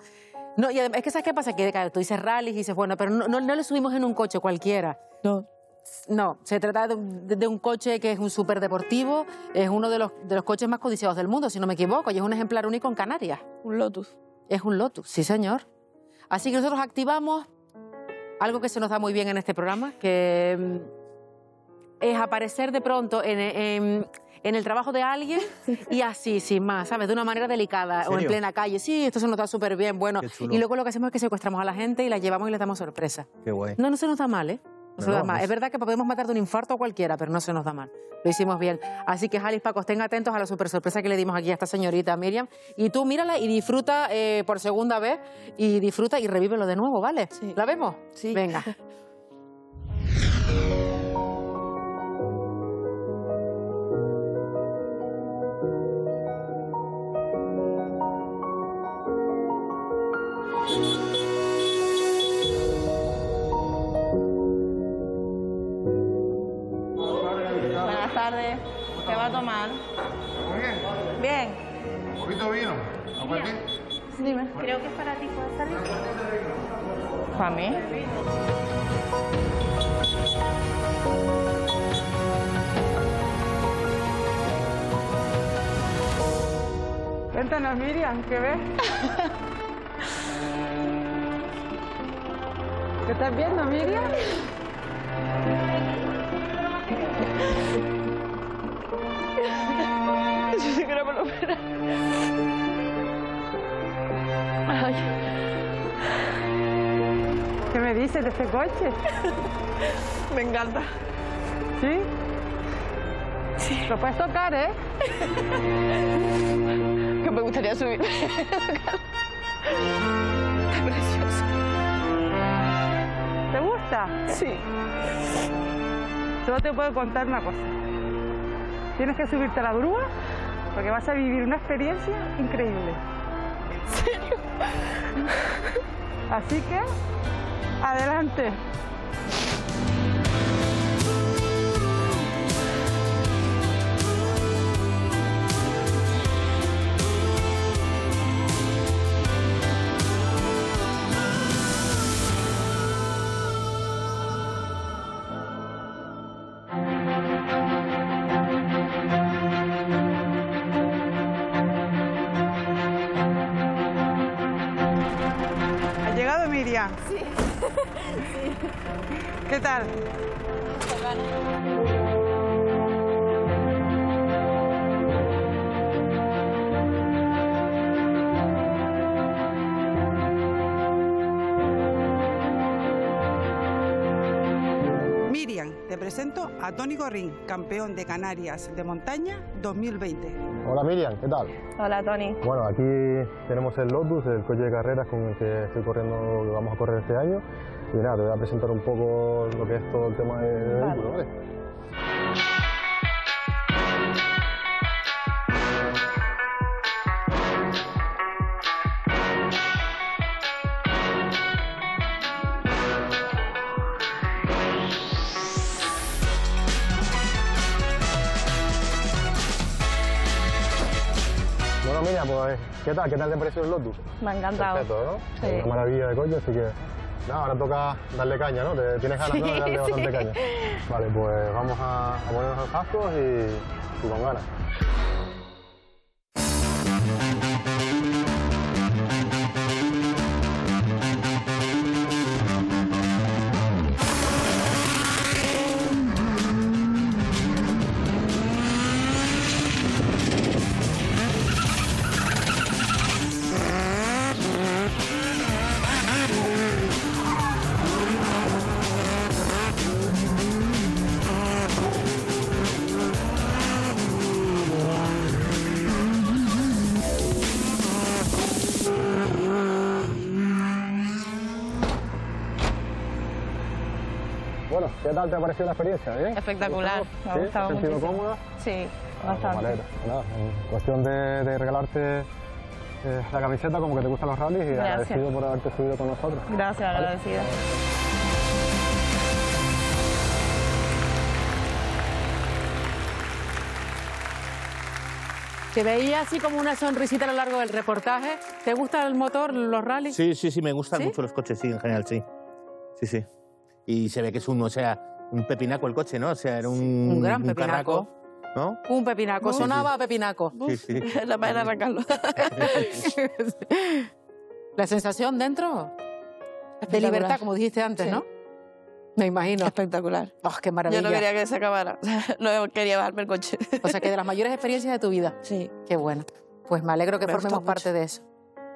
No, y además, es que ¿sabes qué pasa? Que claro, tú dices rallies y dices, bueno, pero no, no, no le subimos en un coche cualquiera. No. No, se trata de, un coche que es un súper deportivo, es uno de los, de los coches más codiciados del mundo, si no me equivoco, y es un ejemplar único en Canarias. Un Lotus. Es un Lotus, sí señor. Así que nosotros activamos algo que se nos da muy bien en este programa, que mm, es aparecer de pronto en, en- en el trabajo de alguien y así, sin más, ¿sabes? De una manera delicada ¿En o en plena calle. Sí, esto se nos da súper bien, bueno. Y luego lo que hacemos es que secuestramos a la gente y la llevamos y les damos sorpresa. Qué guay. No, no se nos da mal, ¿eh? No se No, nos da mal. Es verdad que podemos matar de un infarto a cualquiera, pero no se nos da mal. Lo hicimos bien. Así que, Jalis, Paco, estén atentos a la super sorpresa que le dimos aquí a esta señorita Miriam. Y tú mírala y disfruta eh, por segunda vez y disfruta y revívelo de nuevo, ¿vale? ¿La vemos? Sí. Venga. Miriam, ¿qué ves? ¿Qué estás viendo, Miriam? Yo sé que lo espera. Ay. ¿Qué me dices de este coche? Me encanta. ¿Sí? Sí. Lo puedes tocar, ¿eh? Que me gustaría subir. Está precioso. ¿Te gusta? Sí. Solo te puedo contar una cosa. Tienes que subirte a la grúa porque vas a vivir una experiencia increíble. ¿En serio? Así que, adelante. Miriam, te presento a Tony Gorrín, campeón de Canarias de montaña 2020. Hola Miriam, ¿qué tal? Hola, Tony. Bueno, aquí tenemos el Lotus, el coche de carreras con el que estoy corriendo, que vamos a correr este año. Y nada, te voy a presentar un poco lo que es todo el tema de, de Vale. vehículo, ¿vale? Bueno Miriam, pues ¿qué tal? ¿Qué tal te pareció el Lotus? Me ha encantado. Perfecto, ¿no? Sí. Una maravilla de coche, así que No, ahora toca darle caña, ¿no? Te- Tienes ganas ¿no? de darle Sí, bastante sí. caña. Vale, pues vamos a, a ponernos los cascos y, y con ganas. Tal te ha parecido la experiencia? ¿Bien? Espectacular, me ha ¿Sí? gustado ¿Te has sentido cómoda? Sí, Ah, pues bastante. Nada, en cuestión de, de regalarte eh, la camiseta como que te gustan los rallies y Gracias. agradecido por haberte subido con nosotros. Gracias, Vale. agradecida. Te veía así como una sonrisita a lo largo del reportaje. ¿Te gusta el motor, los rallies? Sí, sí, sí, me gustan ¿Sí? mucho los coches, sí, en general, sí. Sí, sí. Y se ve que es un, o sea, un pepinaco el coche, ¿no? O sea, era un, Un gran un pepinaco. carraco, ¿no? Un pepinaco, Sí, sonaba sí. a pepinaco. Sí, sí. La manera de arrancarlo. La sensación dentro de libertad, como dijiste antes, Sí. ¿no? Me imagino. Espectacular. Oh, qué maravilla. Yo no quería que se acabara. No quería bajarme el coche. O sea, que de las mayores experiencias de tu vida. Sí. Qué bueno. Pues me alegro que Me formemos parte de eso.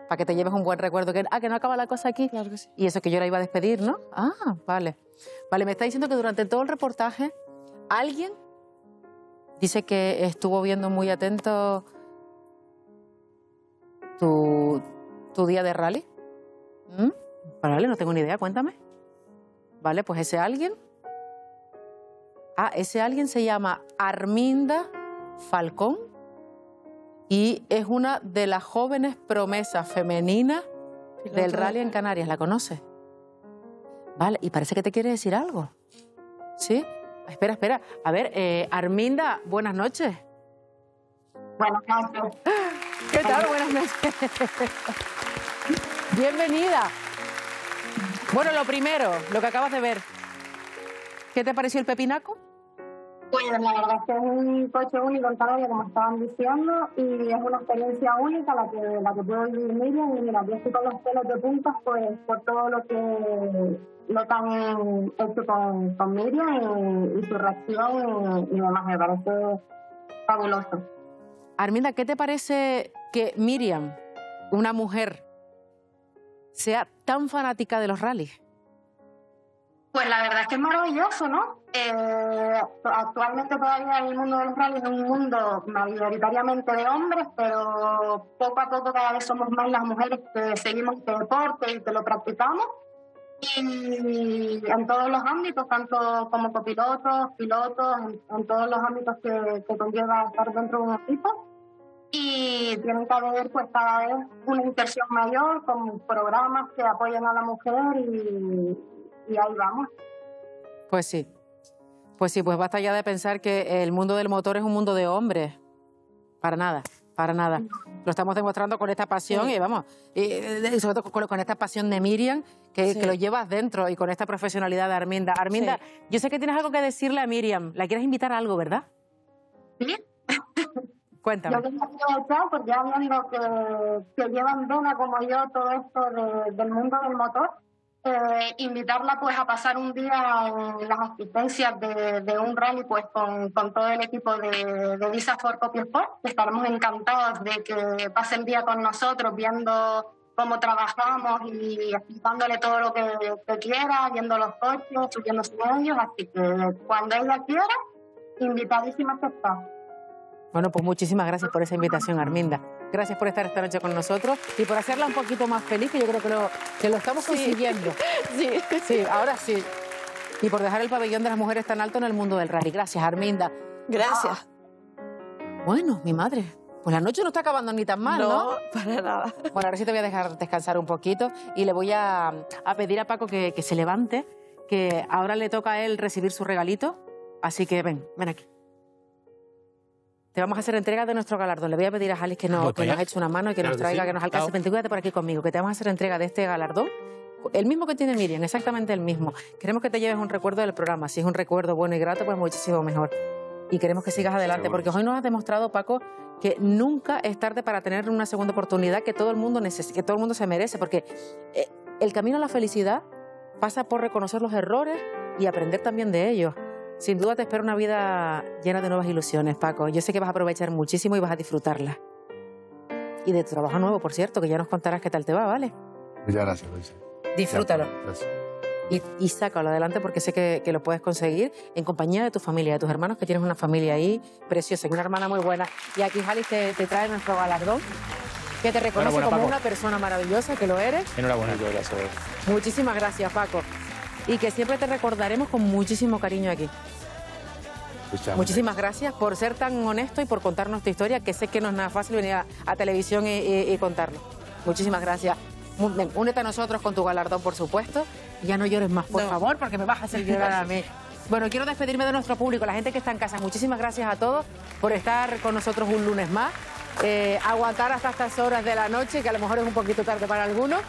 Para que te lleves un buen recuerdo. Que, ah, que no acaba la cosa aquí. Claro que sí. Y eso que yo la iba a despedir, ¿no? Ah, vale. Vale, me está diciendo que durante todo el reportaje alguien dice que estuvo viendo muy atento tu, tu día de rally. ¿Mm? Vale, no tengo ni idea, cuéntame. Vale, pues ese alguien. Ah, ese alguien se llama Arminda Falcón y es una de las jóvenes promesas femeninas del rally en Canarias. ¿La conoces? Vale, y parece que te quiere decir algo. ¿Sí? Espera, espera. A ver, eh, Arminda, buenas noches. Buenas noches. ¿Qué tal? Buenas noches. Bienvenida. Bueno, lo primero, lo que acabas de ver. ¿Qué te pareció el pepinaco? Pues la verdad es que es un coche único en Canarias, como estaban diciendo, y es una experiencia única la que, la que puedo vivir Miriam. Y mira, yo estoy con los pelos de puntas pues, por todo lo que, lo que han hecho con, con Miriam y, y su reacción y, y demás. Me parece fabuloso. Arminda, ¿qué te parece que Miriam, una mujer, sea tan fanática de los rallies? Pues la verdad es que es maravilloso, ¿no? Eh, actualmente todavía el mundo de los rallies es un mundo mayoritariamente de hombres, pero poco a poco cada vez somos más las mujeres que seguimos este deporte y que lo practicamos. Y en todos los ámbitos, tanto como copilotos, pilotos, en, en todos los ámbitos que, que conlleva estar dentro de un equipo. Y tienen que haber pues cada vez una inversión mayor con programas que apoyen a la mujer y, y ahí vamos. Pues sí. Pues sí, pues basta ya de pensar que el mundo del motor es un mundo de hombres. Para nada, para nada. Lo estamos demostrando con esta pasión y vamos, y, sobre todo con, con esta pasión de Miriam, que, Sí. que lo llevas dentro y con esta profesionalidad de Arminda. Arminda, yo sé que tienes algo que decirle a Miriam. ¿La quieres invitar a algo, verdad? Sí. Cuéntame. Yo quería aprovechar porque ya viendo que, que llevan vena como yo todo esto de- del mundo del motor, eh, invitarla pues a pasar un día en las asistencias de, un rally pues con, con todo el equipo de, de Visa for Copy Sport. Estaremos encantados de que pase el día con nosotros viendo cómo trabajamos y explicándole todo lo que, quiera, viendo los coches, subiéndose en ellos, así que cuando ella quiera, invitadísima que está. Bueno, pues muchísimas gracias por esa invitación, Arminda. Gracias por estar esta noche con nosotros y por hacerla un poquito más feliz, que yo creo que lo, que lo estamos consiguiendo. Sí. Sí, ahora sí. Y por dejar el pabellón de las mujeres tan alto en el mundo del rally. Gracias, Arminda. Gracias. Bueno, mi madre. Pues la noche no está acabando ni tan mal, ¿no? No, para nada. Bueno, ahora sí te voy a dejar descansar un poquito y le voy a, a pedir a Paco que, que se levante, que ahora le toca a él recibir su regalito. Así que ven, ven aquí. Te vamos a hacer entrega de nuestro galardón. Le voy a pedir a Alice que, no, Voy que nos eche una mano y que Claro nos que traiga, sí. que nos alcance. Chao. Vente, por aquí conmigo, que te vamos a hacer entrega de este galardón El mismo que tiene Miriam, exactamente el mismo. Queremos que te lleves un recuerdo del programa. Si es un recuerdo bueno y grato, pues muchísimo mejor. Y queremos que sigas adelante, Seguro porque hoy nos has demostrado, Paco, que nunca es tarde para tener una segunda oportunidad que todo el mundo, que todo el mundo se merece, porque eh, el camino a la felicidad pasa por reconocer los errores y aprender también de ellos. Sin duda te espera una vida llena de nuevas ilusiones, Paco. Yo sé que vas a aprovechar muchísimo y vas a disfrutarla. Y de tu trabajo nuevo, por cierto, que ya nos contarás qué tal te va, ¿vale? Muchas gracias, Luisa. Disfrútalo. Gracias. Y, y sácalo adelante porque sé que, que lo puedes conseguir en compañía de tu familia, de tus hermanos, que tienes una familia ahí preciosa y una hermana muy buena. Y aquí, Jalis, te, te trae nuestro galardón, que te reconoce como Paco. una persona maravillosa, que lo eres. Enhorabuena. Muchísimas gracias, Paco. Y que siempre te recordaremos con muchísimo cariño aquí. Muchísimas gracias por ser tan honesto y por contarnos tu historia, que sé que no es nada fácil venir a, a televisión y, y- y contarlo. Muchísimas gracias. Ven, únete a nosotros con tu galardón, por supuesto. Y ya no llores más, por favor, porque me vas a hacer llorar a mí. Bueno, quiero despedirme de nuestro público, la gente que está en casa. Muchísimas gracias a todos por estar con nosotros un lunes más. Eh, aguantar hasta estas horas de la noche, que a lo mejor es un poquito tarde para algunos.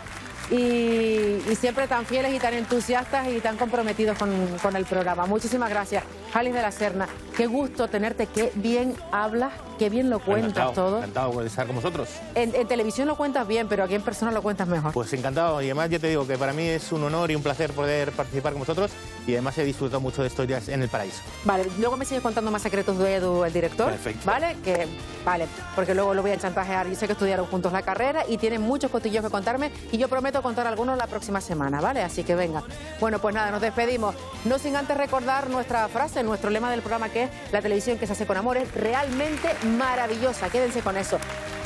Y, y siempre tan fieles y tan entusiastas y tan comprometidos con, con el programa. Muchísimas gracias. Jalis de la Serna, qué gusto tenerte, qué bien hablas, qué bien lo cuentas Encantado, todo. Encantado de estar con vosotros. En, en televisión lo cuentas bien, pero aquí en persona lo cuentas mejor. Pues encantado. Y además ya te digo que para mí es un honor y un placer poder participar con vosotros. Y además he disfrutado mucho de estos días en el paraíso. Vale, luego me sigues contando más secretos de Edu, el director. Perfecto. Vale, que vale, porque luego lo voy a chantajear. Yo sé que estudiaron juntos la carrera y tienen muchos cotillos que contarme y yo prometo contar algunos la próxima semana, ¿vale? Así que venga. Bueno, pues nada, nos despedimos. No sin antes recordar nuestra frase, nuestro lema del programa que es la televisión que se hace con amor es realmente maravillosa. Quédense con eso.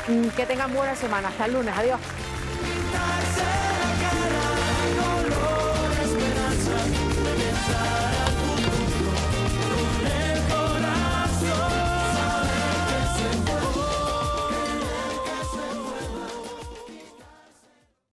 Mm, Que tengan buena semana. Hasta el lunes. Adiós.